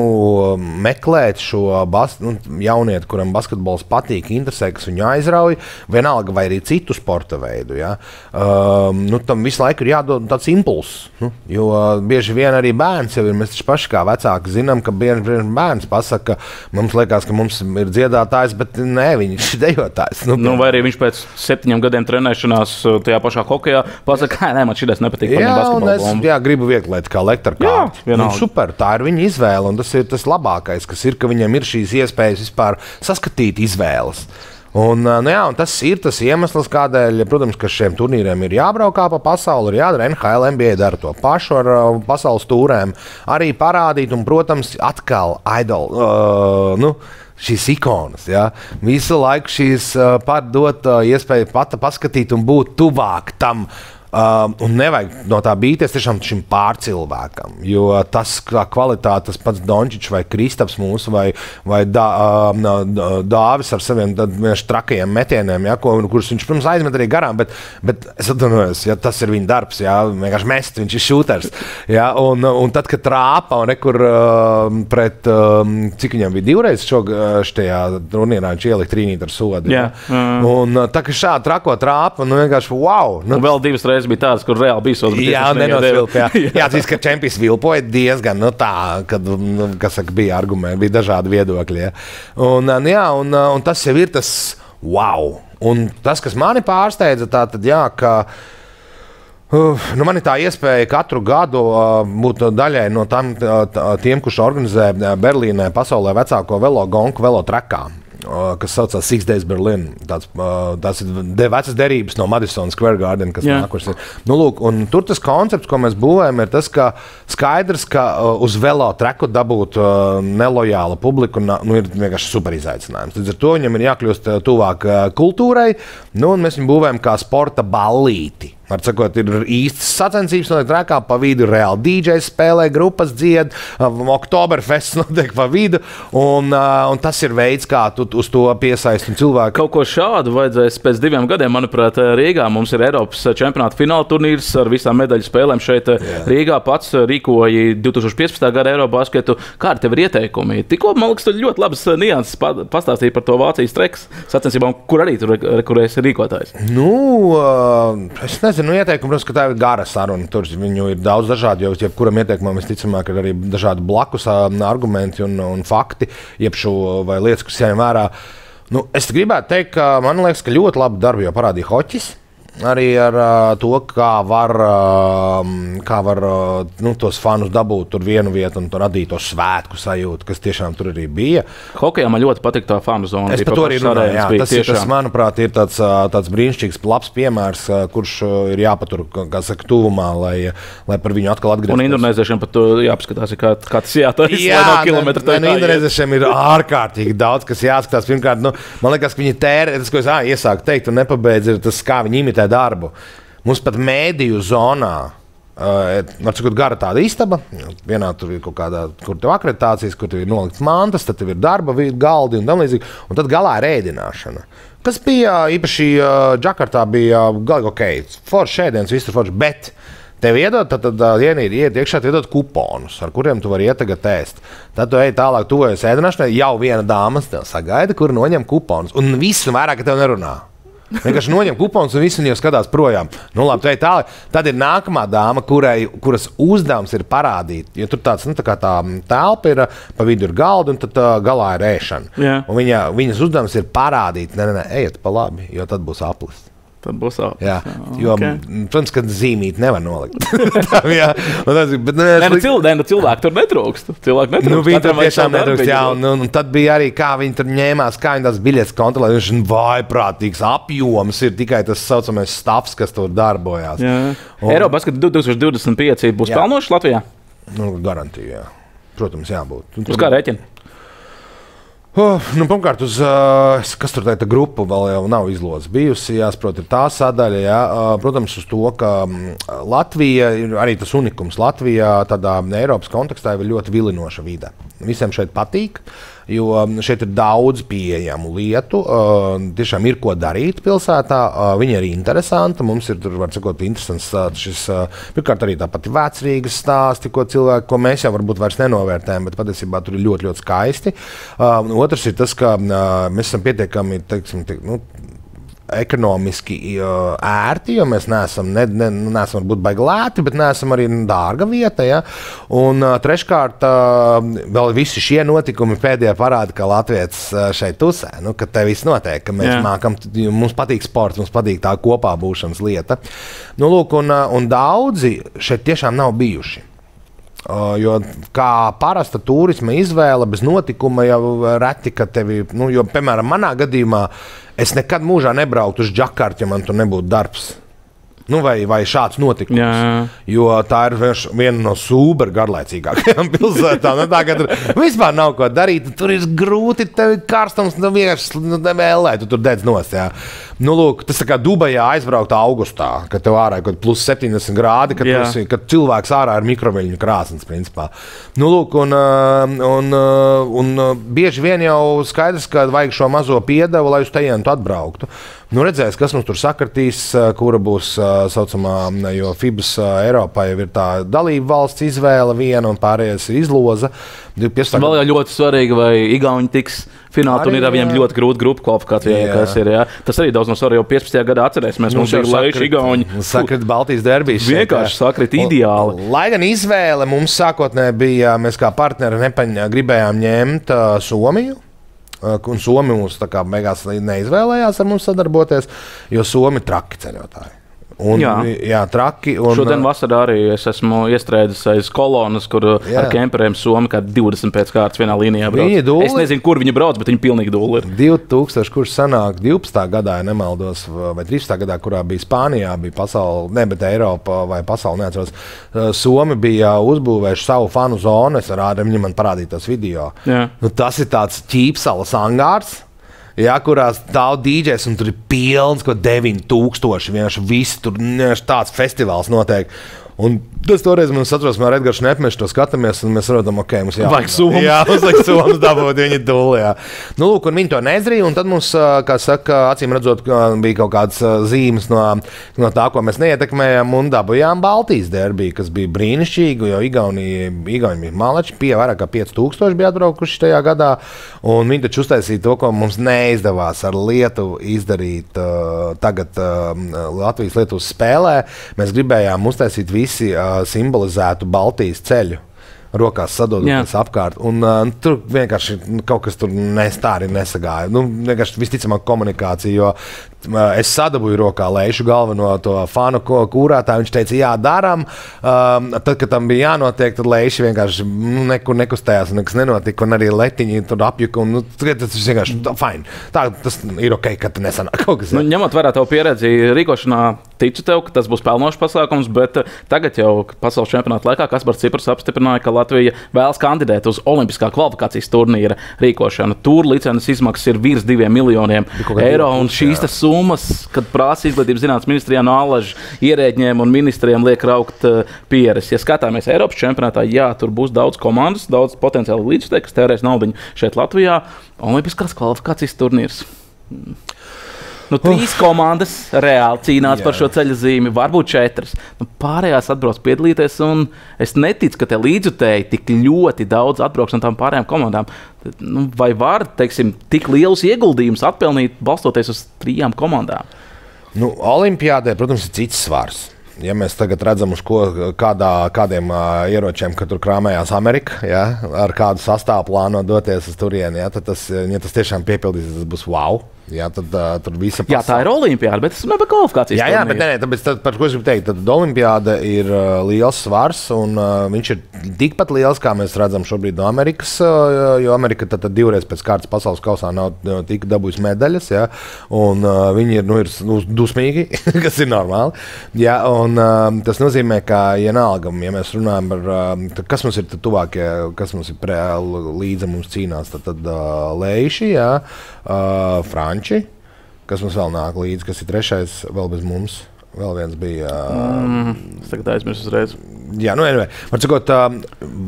Speaker 1: meklēt šo bas, nu, jaunieti, kuram basketbols patīk, interesē, kas viņu aizrauja, vienalga vai arī citu sporta veidu. Ja. Um, nu, tam visu laiku ir jādod tāds impulss. Nu, jo bieži vien arī bērns jau ir, mēs paši kā vecāki zinām, ka bieži vien bērns pasaka, mums liekas, ka mums ir dziedāts dziedātājs, bet nē, viņš ir dejotājs.
Speaker 2: Nu, nu, vai arī viņš pēc septiņiem gadiem trenēšanās uh, tajā pašā hokeja pasakā, ka nē, man šis nepatīk.
Speaker 1: Jā, es jā, gribu vieglēt kā lektora kārtu. Nu, super, tā ir viņa izvēle, un tas ir tas labākais, kas ir, ka viņam ir šīs iespējas vispār saskatīt izvēles. Un, nu jā, un tas ir tas iemesls, kādēļ, protams, šiem turnīriem ir jābraukā pa pasauli, ir jādara NHL, NBA dara to pašu ar uh, pasaules tūrēm, arī parādīt, un, protams, atkal idol. Uh, nu, šīs ikonas. Ja? Visu laiku šīs uh, padot uh, iespēju pat paskatīt un būt tuvāk tam Uh, un nevajag no tā bīties tiešām šim pārcilvēkam. Jo tas, kā kvalitāte, tas pats Dončits vai Kristaps mūsu vai, vai dā, uh, Dāvis ar saviem trakajiem metieniem, ja, ko, kurus viņš, protams, aizmet arī garām, bet, bet es atvainojos, ja tas ir viņa darbs, ja, vienkārši mest, viņš ir šūters. Ja, un, un tad, kad trāpa un nekur uh, pret, uh, cik viņam bija divreiz šajā turnīrā, viņš ielika trīnīt ar sodu. Ja. Yeah. Uh. Un tā, ka šādi trako trāpa, nu vienkārši wow!
Speaker 2: Nu, vēl divas reizes reizes bija tādas, kur reāli bija soda.
Speaker 1: Jā, nenosvilpja. [laughs] Jā, jā tas, ka čempions vilpoja diezgan nu, tā, kad nu, saka, bija argumenti, bija dažādi viedokļi. Ja. Un, jā, un, un tas jau ir tas wow. Un tas, kas mani pārsteidza, tā tad jā, ka. Uh, nu man ir tā iespēja katru gadu uh, būt daļai no tam, uh, tiem, kurš organizē Berlīnē pasaulē vecāko velo gonku velo trekām kas saucās Six Days Berlin. Tāds, tas ir de, vecas derības no Madison Square Garden, kas yeah. nākušas. Nu, lūk, tur tas koncepts, ko mēs būvējam, ir tas, ka skaidrs, ka uz velo treku dabūt nelojālu publiku nu, ir vienkārši super izaicinājums. Līdz ar to viņam ir jākļūst tuvāk kultūrai, nu, un mēs viņu būvējam kā sporta ballīti. Var sakot, ir īstas sacensības, notiek trakā pa vidu. Reāli DJ spēlē, grupas dzied, um, Oktoberfests [laughs] notiek pa vidu. Un, uh, un tas ir veids, kā tu uz to piesaisti cilvēku.
Speaker 2: Kaut ko šādu vajadzēs pēc diviem gadiem, manuprāt, Rīgā. Mums ir Eiropas čempionāta fināla turnīrs ar visām medaļu spēlēm. Šeit Jā. Rīgā pats rīkoja 2015. gada Eirobasketu. Kādi tev ir ieteikumi? Tikko, man liekas, tu ļoti labas nianses pastāstīji par to Vācijas treks sacensībām, kur arī tur rekurēs rīkotājs.
Speaker 1: Nu, uh, nezinu ieteikumu, protams, ka tā ir gara saruna. Tur viņu ir daudz dažādu, jo jebkuram ieteikumam visticamāk ir arī dažādi blakus argumenti un, un fakti, jebšu vai lietas, kas jāņem vērā. Nu, es gribētu teikt, ka man liekas, ka ļoti labu darbu jau parādīja Hoķis arī ar uh, to, kā var, uh, kā var uh, nu, tos fanus dabūt tur vienu vietu un radīt to svētku sajūtu, kas tiešām tur arī bija.
Speaker 2: Hokejā man ļoti patīk tā fanu zona.
Speaker 1: Es par to arī runāju. Jā, tas, tiešām... ir, tas, manuprāt, ir tāds, tāds brīnišķīgs, labs piemērs, kurš ir jāpatur saka, tuvumā, lai, lai par viņu atkal atgrieztos.
Speaker 2: Un indonēziešiem par to jāpaskatās, kā, kā tas jātaisa. Jā, no kilometra
Speaker 1: tā. Nu, indonēziešiem ir ārkārtīgi daudz, kas jāskatās. Pirmkārt, nu, man liekas, ka viņi tērē, tas, ko es iesāku teikt un nepabeidzu, ir tas, kā viņi imitē darbu. Mums pat mēdīju zonā. Uh, Varbūt gara tāda istaba, vienā tur ir kaut kāda, kur tev akreditācijas, kur tev ir nolikts mantas, tad tev ir darba galdi un tam līdzīgi. Un tad galā ir ēdināšana. Kas bija īpaši uh, Džakartā, bija galīgi ok, foršs ēdiens, viss tur foršs. Bet tev iedod, tad, tad uh, ienīri, iet iekšā, iedod kuponus, ar kuriem tu vari iet tagad ēst. Tad tu ej tālāk, tuvojas ēdināšanai, jau viena dāmas tev sagaida, kur noņem kuponus. Un viss vairāk tev nerunā. Vienkārši noņem kupons un visi jau skatās projām. Nu, labi, tā tālāk. Tad ir nākamā dāma, kurai, kuras uzdevums ir parādīt. Jo tur tāds, nu, tā, tā telpa ir, pa vidu ir galda un tad uh, galā ir ēšana. Viņa, viņas uzdevums ir parādīt, nē, nē, ejiet pa labi, jo tad būs aplis.
Speaker 2: Tad būs aplis.
Speaker 1: Jā, jo, okay. protams, ka zīmīt nevar nolikt. [laughs] jā,
Speaker 2: tas, bet, ne, ne, nu, cil, ne, nu, cilvēki tur netrūkst. Cilvēki netrūkst.
Speaker 1: Nu, viņi tur tiešām netrūkst. Jā, un, un, un tad bija arī, kā viņi tur ņēmās, kā viņi tās biļetes kontrolē. Viņš ir vaiprātīgs apjoms, ir tikai tas saucamais stāvs, kas tur darbojās.
Speaker 2: Un, Eiropas, ka 2025 būs pelnošs Latvijā?
Speaker 1: Nu, garantija, jā. Protams, jābūt.
Speaker 2: Uz kā rēķina?
Speaker 1: Oh, nu, pirmkārt, uz uh, kas tur tāda grupa vēl jau nav izlozta bijusi. Jāsaprot, ir tā sadaļa. Jā. Uh, protams, uz to, ka um, Latvija ir arī tas unikums. Latvijā tādā Eiropas kontekstā ir ļoti vilinoša vide. Visiem šeit patīk. Uh, jo um, šeit ir daudz pieejamu lietu. Uh, tiešām ir ko darīt pilsētā. Uh, viņi ir interesanti. Mums ir, var sakot, interesants šis, uh, pirmkārt, arī tāpat vecrīgas stāsti, ko cilvēki, ko mēs jau varbūt vairs nenovērtējam, bet patiesībā tur ir ļoti, ļoti skaisti. Otrs ir tas, ka mēs esam pietiekami, teiksim, te, nu, ekonomiski uh, ērti, jo mēs neesam, ne, ne, neesam varbūt baigi lēti, bet neesam arī dārga vieta. Ja? Un uh, treškārt, uh, vēl visi šie notikumi pēdējā parāda, ka Latvijas uh, šeit tusē, nu, ka te viss notiek, ka mēs Jā. mākam, mums patīk sports, mums patīk tā kopā būšanas lieta. Nu, lūk, un, uh, un daudzi šeit tiešām nav bijuši. Uh, jo kā parasta turisma izvēle bez notikuma jau reti, ka tevi, nu, jo, piemēram, manā gadījumā es nekad mūžā nebrauktu uz Džakartu, ja man tur nebūtu darbs. Nu, vai, vai šāds notikums. Jā, jā. Jo tā ir viena no super garlaicīgākajām [laughs] pilsētām. Nu, tā, tur vispār nav ko darīt. Tur ir grūti, tev ir karstums, nu vienkārši nu, vēlē, tu tur dedz nost. Jā. Nu, lūk, tas kā Dubajā aizbraukt augustā, kad tev ārā ir plus 70 grādi, kad, esi, kad cilvēks ārā ir mikroviļņu krāsnes. Principā. Nu, lūk, un, un, un, un bieži vien jau skaidrs, ka vajag šo mazo piedevu, lai uz tejienu atbrauktu. Nu, redzēs, kas mums tur sakritīs, kura būs tā saucamā, jo FIBS Eiropā jau ir tā dalība valsts izvēle, viena un pārējais ir izloze.
Speaker 2: Piesaka... Vēl jau ļoti svarīgi, vai Igauni tiks finālā. Tur ir viņiem ļoti grūta grupu kvalifikācija. Jā. Ir, jā. Tas arī daudz no svarīgiem. Jau 15. gadā atcerēsimies, mums, mums ir Latvijas Igauni.
Speaker 1: Sakrit Baltijas derbijas.
Speaker 2: Vienkārši sakrit ideāli.
Speaker 1: Lai gan izvēle mums sākotnēji bija, mēs kā partneri nepaņ, gribējām ņemt uh, Somiju. Un Somija mums tā kā beigās neizvēlējās ar mums sadarboties, jo Somija traki ceļotāji. Un, jā. jā, traki. Un,
Speaker 2: Šodien vasarā arī es esmu iestrēdzis aiz kolonas, kur jā. ar kemperiem Somija kā 20 pēc kārtas vienā līnijā brauc. Es nezinu, kur viņi brauc, bet viņi pilnīgi dūli ir.
Speaker 1: 2000, kurš sanāk 12. gadā, ja nemaldos, vai 13. gadā, kurā bija Spānijā, bija pasaule, ne, bet Eiropa vai pasaule, neatceros. Somi bija uzbūvējuši savu fanu zonu, es rādu, viņi man parādīja tos video. Jā. Nu, tas ir tāds ķīpsalas angārs ja, kurās stāv dīdžers un tur ir pilns, ko 9000. Vienkārši viss tur vienkārši tāds festivāls notiek. Un tas toreiz mums atceros, mēs ar Edgars Nepmešu to skatāmies, un mēs redzam, ok, mums
Speaker 2: jāvajag summas.
Speaker 1: Jā, mums vajag summas dabūt, viņi dūlē. Nu, lūk, un viņi to nezrīja, un tad mums, kā saka, acīm redzot, bija kaut kādas zīmes no, no tā, ko mēs neietekmējām, un dabūjām Baltijas derbiju, kas bija brīnišķīgi, jo Igaunija, Igaunija bija malači, pie vairāk kā 5000 bija atbraukuši tajā gadā, un viņi taču uztaisīja to, ko mums neizdevās ar Lietuvu izdarīt uh, tagad uh, Latvijas-Lietuvas spēlē. Mēs gribējām uztaisīt visu visi uh, simbolizētu Baltijas ceļu rokās sadodamies apkārt. Un, uh, tur vienkārši kaut kas tur nestāri nesagāja. Nu, vienkārši visticamāk komunikācija, jo es sadabūju rokā lejušu galveno to fanu kūrētāju. Viņš teica, jā, darām. Um, tad, kad tam bija jānotiek, tad lejuši vienkārši nu, nekur nekustējās, nekas nenotika. Un arī letiņi tur apjuka. Un, nu, tas vienkārši tā, fine. tā, tas ir ok, ka tas nesanāk kaut kas.
Speaker 2: Nu, ņemot vērā tavu pieredzi rīkošanā, ticu tev, ka tas būs pelnošs pasākums, bet uh, tagad jau pasaules čempionāta laikā Kaspars Cipars apstiprināja, ka Latvija vēlas kandidēt uz Olimpiskā kvalifikācijas turnīra rīkošanu. Tur licences izmaksas ir virs diviem miljoniem eiro. Un šīs summas kad prasa izglītības zinātnes ministrijā no alaža ierēģiem un ministriem liek raukt uh, pieres. Ja skatāmies Eiropas čempionātā, jā, tur būs daudz komandas, daudz potenciāli līdzekļu, kas tērēs naudu šeit Latvijā. Olimpiskās kvalifikācijas turnīrs. Nu, trīs uh. komandas reāli cīnās Jā. par šo ceļa zīmi, varbūt četras. Nu, pārējās atbrauc piedalīties, un es neticu, ka te līdzutēji tik ļoti daudz atbrauks no tām pārējām komandām. Nu, vai var teiksim, tik lielus ieguldījumus atpelnīt balstoties uz trijām komandām?
Speaker 1: Nu, Olimpiādē, protams, ir cits svars. Ja mēs tagad redzam, uz ko, kādā, kādiem uh, ieročiem tur krāmējās Amerika, ja, ar kādu sastāvu plāno doties uz turieni, ja, tad tas, ja tas tiešām piepildīs, tas būs wow. Jā, tad uh, tur viss ir.
Speaker 2: Jā, tā ir olimpiāda, bet tas nav par kvalifikāciju.
Speaker 1: Jā, jā bet nē, tāpēc, tad, par ko es gribu teikt, tad olimpiāda ir uh, liels svars, un uh, viņš ir tikpat liels, kā mēs redzam šobrīd no Amerikas. Uh, jo Amerika tad, tad divreiz pēc kārtas pasaules kausā nav uh, tik dabūjusi medaļas, ja, un uh, viņi ir, nu, ir nu, dusmīgi, [laughs] kas ir normāli. Jā, un, uh, tas nozīmē, ka, ja nalga, ja mēs runājam par, uh, kas mums ir tuvākie, kas mums ir pre, līdzi mums cīnās, tad, tad uh, lēši, jā, uh, franči franči, kas mums vēl nāk līdzi, kas ir trešais vēl bez mums. Vēl viens bija.
Speaker 2: Mm, es tagad aizmirsu uzreiz.
Speaker 1: Jā, nu, anyway, var sakot,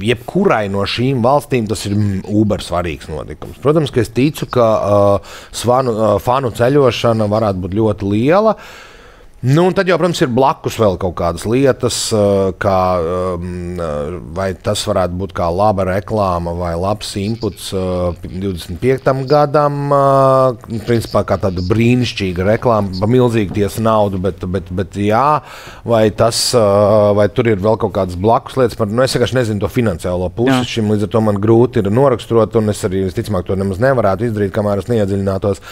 Speaker 1: jebkurai no šīm valstīm tas ir uber svarīgs notikums. Protams, ka es ticu, ka uh, svanu, uh, fanu ceļošana varētu būt ļoti liela. Nu, tad jau, protams, ir blakus vēl kaut kādas lietas, uh, kā, um, uh, vai tas varētu būt kā laba reklāma vai labs inputs 25. gadam. Principā kā tāda brīnišķīga reklāma, pa milzīgu tiesu naudu, bet, bet, bet jā, vai, tas, vai tur ir vēl kaut kādas blakus lietas. Par, nu, es vienkārši nezinu to finansiālo pusi jā. šim, līdz ar to man grūti ir noraksturot, un es arī visticamāk to nemaz nevarētu izdarīt, kamēr es neiedziļinātos.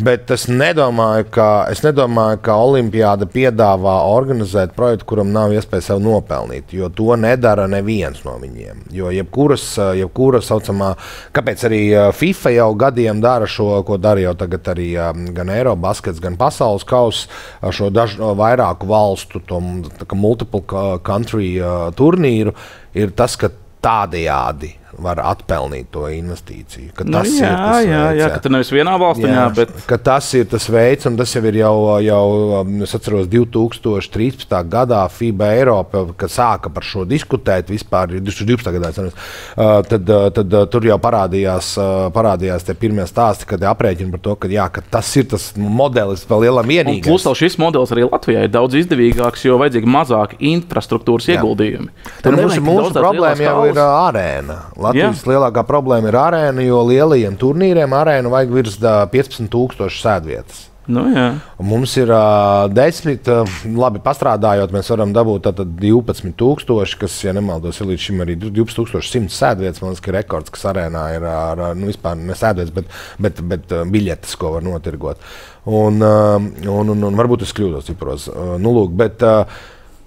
Speaker 1: Bet es nedomāju, ka, es nedomāju, ka Olimpijāda piedāvā organizēt projektu, kuram nav iespēja sev nopelnīt. Jo to nedara neviens no viņiem. Jo jebkuras, jebkura saucamā, kāpēc arī FIFA jau gadiem dara šo, ko dara jau tagad arī gan Eirobaskets, gan Pasaules kausa, šo dažu vairāku valstu, to multiple country turnīru, ir tas, ka tādējādi var atpelnīt to investīciju.
Speaker 2: Nu, tas jā, ir tas jā, veids, jā, ka tu nevis vienā valstī, jā, bet
Speaker 1: tas ir tas veids, un tas jau ir jau, jau es atceros, 2013. gadā FIBA Eiropa, kad sāka par šo diskutēt vispār 2012. gadā. Ceros, tad, tad, tad tur jau parādījās, parādījās tie pirmie stāsti, kad aprēķina par to, ka, jā, ka tas ir tas modelis vēl lielam vienīgais.
Speaker 2: Plus šis modelis arī Latvijai ir daudz izdevīgāks, jo vajadzīgi mazāk infrastruktūras jā. ieguldījumi.
Speaker 1: Tad mūsu, mūsu problēma jau ir arēna. Latvijas Jā. lielākā problēma ir arēna, jo lielajiem turnīriem arēnu vajag virs 15,000 sēdvietas.
Speaker 2: Nu, jā.
Speaker 1: Mums ir uh, desmit, uh, labi pastrādājot, mēs varam dabūt 12,000, kas, ja nemaldos, ir līdz šim arī 12,100 sēdvietas. Man liekas, ka rekords, kas arēnā ir ar, nu, vispār ne sēdvietas, bet, bet, bet biļetes, ko var notirgot. Un, uh, un, un, un varbūt es kļūdos cipros. Uh, nu, lūk, bet, uh,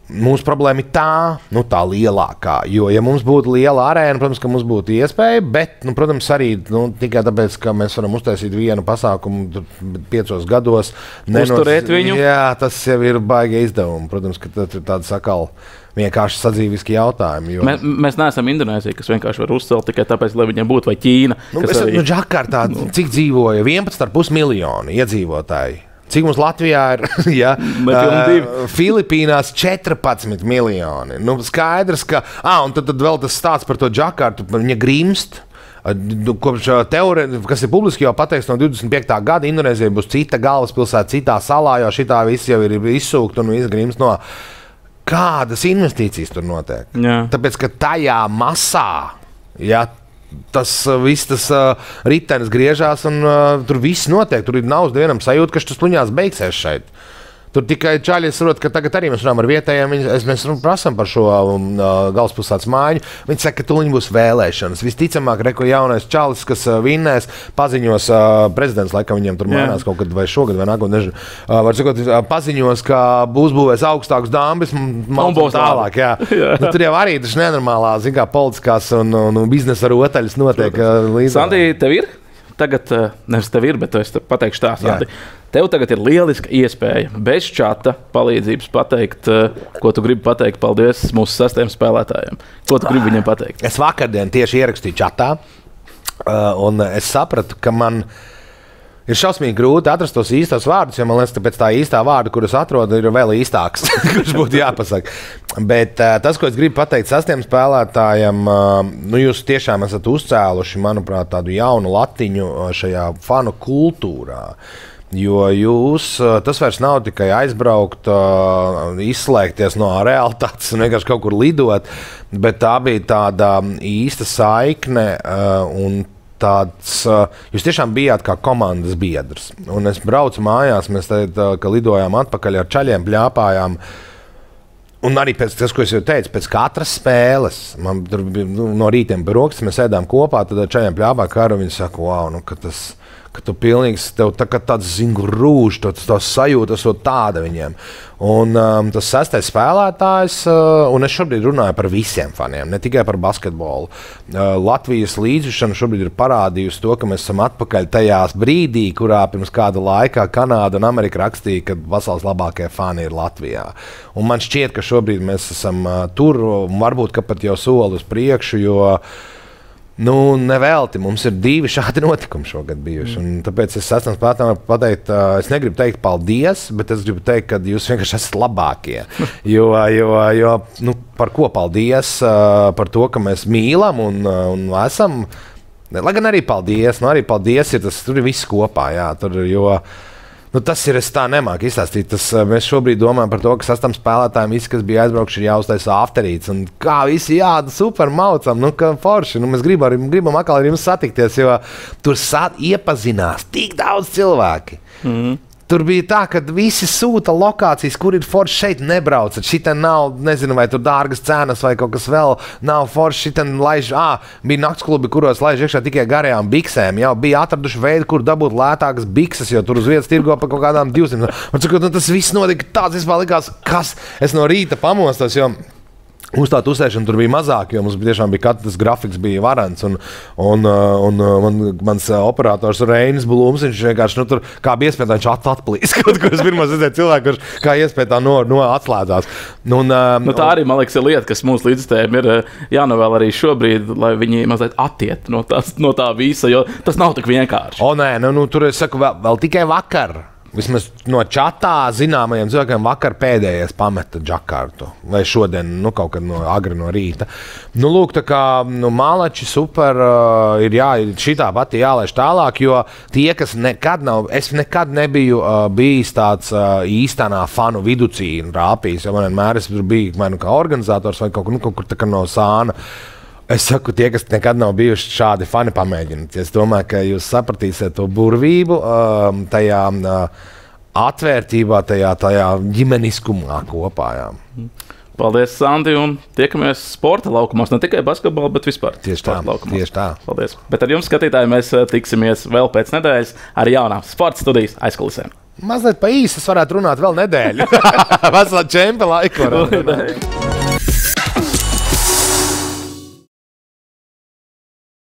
Speaker 1: Mūsu problēma ir tā, nu, tā lielākā. Jo, ja mums būtu liela arēna, protams, ka mums būtu iespēja, bet, nu, protams, arī nu, tikai tāpēc, ka mēs varam uztaisīt vienu pasākumu piecos gados.
Speaker 2: Uzturēt viņu.
Speaker 1: Jā, tas jau ir baigi izdevumi. Protams, ka tas ir tāds sakal vienkārši sadzīviski jautājumi. Jo...
Speaker 2: Mēs, mēs neesam Indonēzija, kas vienkārši var uzcelt tikai tāpēc, lai viņiem būtu, vai Ķīna.
Speaker 1: Nu, es, arī... nu, Džakartā, nu. cik dzīvoja 11,5 miljoni iedzīvotāji. Cik mums Latvijā ir? [laughs] ja, uh, Filipīnās 14 miljoni. Nu, skaidrs, ka. Ah, un tad, tad vēl tas stāsts par to džakārtu, viņa grimst. Nu, kopš teorētiski, kas ir publiski jau pateikts, no 25. gada Indonēzija būs cita galvaspilsēta, citā salā, jo šī viss jau ir izsūkta un izgrims no kādas investīcijas tur notiek. Jā. Tāpēc, ka tajā masā, ja tas uh, viss tas uh, ritenis griežās un uh, tur viss notiek. Tur nav uz vienam sajūta, ka šis pluņās beigsies šeit. Tur tikai čaļi saprot, ka tagad arī mēs runājam ar vietējiem. Viņi, mēs prasām par šo um, uh, galvaspilsētas māju. Viņi saka, ka tuliņ būs vēlēšanas. Visticamāk, reko jaunais čalis, kas uh, vinnēs, paziņos uh, prezidents, laikam viņiem tur mainās kaut kad vai šogad vai nākotnē. Uh, var sakot, uh, paziņos, ka būs būvēs augstāks dāmbis un būs tālāk. Jā. [laughs] jā. Nu, tur jau arī tas nenormālā, zināmā, politiskās un, un, un biznesa rotaļas notiek uh, līdzi.
Speaker 2: Sandī, tev ir? Tagad, uh, nevis tev ir, bet es te pateikšu tā, Sandi. Tev tagad ir lieliska iespēja bez čata palīdzības pateikt, eh, ko tu gribi pateikt. Paldies mūsu sastajiem spēlētājiem. Ko tu gribi viņiem pateikt?
Speaker 1: Es vakardien tieši ierakstīju čatā, eh, un es sapratu, ka man ir šausmīgi grūti atrast tos īstos vārdus, jo man liekas, ka pēc tā īstā vārda, kurus atrodu, ir vēl īstāks, [laughs] kurš būtu jāpasaka. Bet uh, tas, ko es gribu pateikt sastiem spēlētājiem, nu, jūs tiešām esat uzcēluši, manuprāt, tādu jaunu latiņu šajā fanu kultūrā. Uh, Jo jūs, tas vairs nav tikai aizbraukt, izslēgties no realitātes [laughs] un vienkārši kaut kur lidot, bet tā bija tāda īsta saikne un tāds, jūs tiešām bijāt kā komandas biedrs. Un es braucu mājās, mēs teikt, lidojām atpakaļ ar ceļiem, plāpājām. Un arī pēc tam, ko es jau teicu, pēc katras spēles, man tur bija nu, no rīta brokastis, mēs sēdām kopā, tad ar ceļiem plāpājām, kā arī viņi saka, wow, nu, tas ir ka tu pilnīgi tev tā kā tāds zingu rūžs, tas tā sajūta, tas tāda viņiem. Un um, tas sastais spēlētājs, uh, un es šobrīd runāju par visiem faniem, ne tikai par basketbolu. Uh, Latvijas līdzšana šobrīd ir parādījusi to, ka mēs esam atpakaļ tajā brīdī, kurā pirms kāda laika Kanāda un Amerika rakstīja, ka pasaules labākie fani ir Latvijā. Un man šķiet, ka šobrīd mēs esam uh, tur, un varbūt pat jau soli uz priekšu. Jo, uh, Nu, nevelti mums ir divi šādi [laughs] notikumi šogad bijuši. Mm. Tāpēc es esmu pateikt, es negribu teikt paldies, bet es gribu teikt, ka jūs vienkārši esat labākie. [laughs] jo, jo, jo nu, par ko paldies? Par to, ka mēs mīlam un, un esam. Lai gan arī paldies, nu arī paldies, ir tas tur ir viss kopā. Jā, tur, jo, Nu, tas ir. Es tā nemāku izstāstīt. Tas, uh, mēs šobrīd domājam par to, ka sastam spēlētājiem, visi, kas bija aizbraukuši, ir jāuztaisa afterīts. Un kā visi jāda super maucam, nu, ka forši. Nu, mēs gribam, arī- gribam atkal ar jums satikties, jo tur sat, iepazinās tik daudz cilvēku. Mm. Tur bija tā, ka visi sūta lokācijas, kur ir forši šeit nebraucat. Šī nav, nezinu, vai tur dārgas cenas vai kaut kas vēl. Nav forši šī laiž, ah, bija naktsklubi, kuros laiž iekšā tikai garajām biksēm. Jau bija atraduši veidu, kur dabūt lētākas bikses, jo tur uz vietas tirgo par kaut kādām 200. Un, cikot, nu, tas viss notika tāds, vispār likās, kas es no rīta pamostos. Jo, Mums tā uzsēšana tur bija mazāka, jo mums tiešām bija katrs grafiks, bija varants. Un, un, uh, un uh, man, mans uh, operators Reinis Blūms, viņš vienkārši nu, tur kā iespējams, viņš at atplīs. [laughs] Kaut kur es pirmā redzēju cilvēku, kurš kā iespēja tā no, no atslēdzās. Nu, un, um,
Speaker 2: Nu, tā arī man liekas, ir lieta, kas mūsu līdzstājiem ir jānovēl arī šobrīd, lai viņi mazliet attiet no, tās, no tā visa, jo tas nav tik vienkārši.
Speaker 1: O, nē, nu, nu, tur es saku, vēl, vēl tikai vakar. Vismaz no čatā zināmajiem cilvēkiem vakar pēdējais pameta džakartu. Vai šodien, nu, kaut kad no agri no rīta. Nu, lūk, tā kā nu, malači super uh, ir jā, šī pati jālaiž tālāk, jo tie, kas nekad nav, es nekad nebiju uh, bijis tāds uh, īstenā fanu viducīna rāpījis, jo man vienmēr es tur biju vai nu kā organizators vai kaut nu, kaut kur tā kā no sāna. Es saku, tie, kas nekad nav bijuši šādi fani, pamēģiniet. Es domāju, ka jūs sapratīsiet to burvību, um, tajā uh, atvērtībā, tajā, tajā ģimeniskumā kopā. Jā.
Speaker 2: Paldies, Santi, un tiekamies sporta laukumos. Ne tikai basketbolā, bet vispār.
Speaker 1: Tieši tā,
Speaker 2: laukumos.
Speaker 1: tieši tā.
Speaker 2: Paldies. Bet ar jums, skatītāji, mēs eh, tiksimies vēl pēc nedēļas ar jaunām sporta studijas aizkulisēm.
Speaker 1: Mazliet pa īsi es varētu runāt vēl nedēļu. [laughs] Vesela čempiona.
Speaker 2: Ideja. [laughs]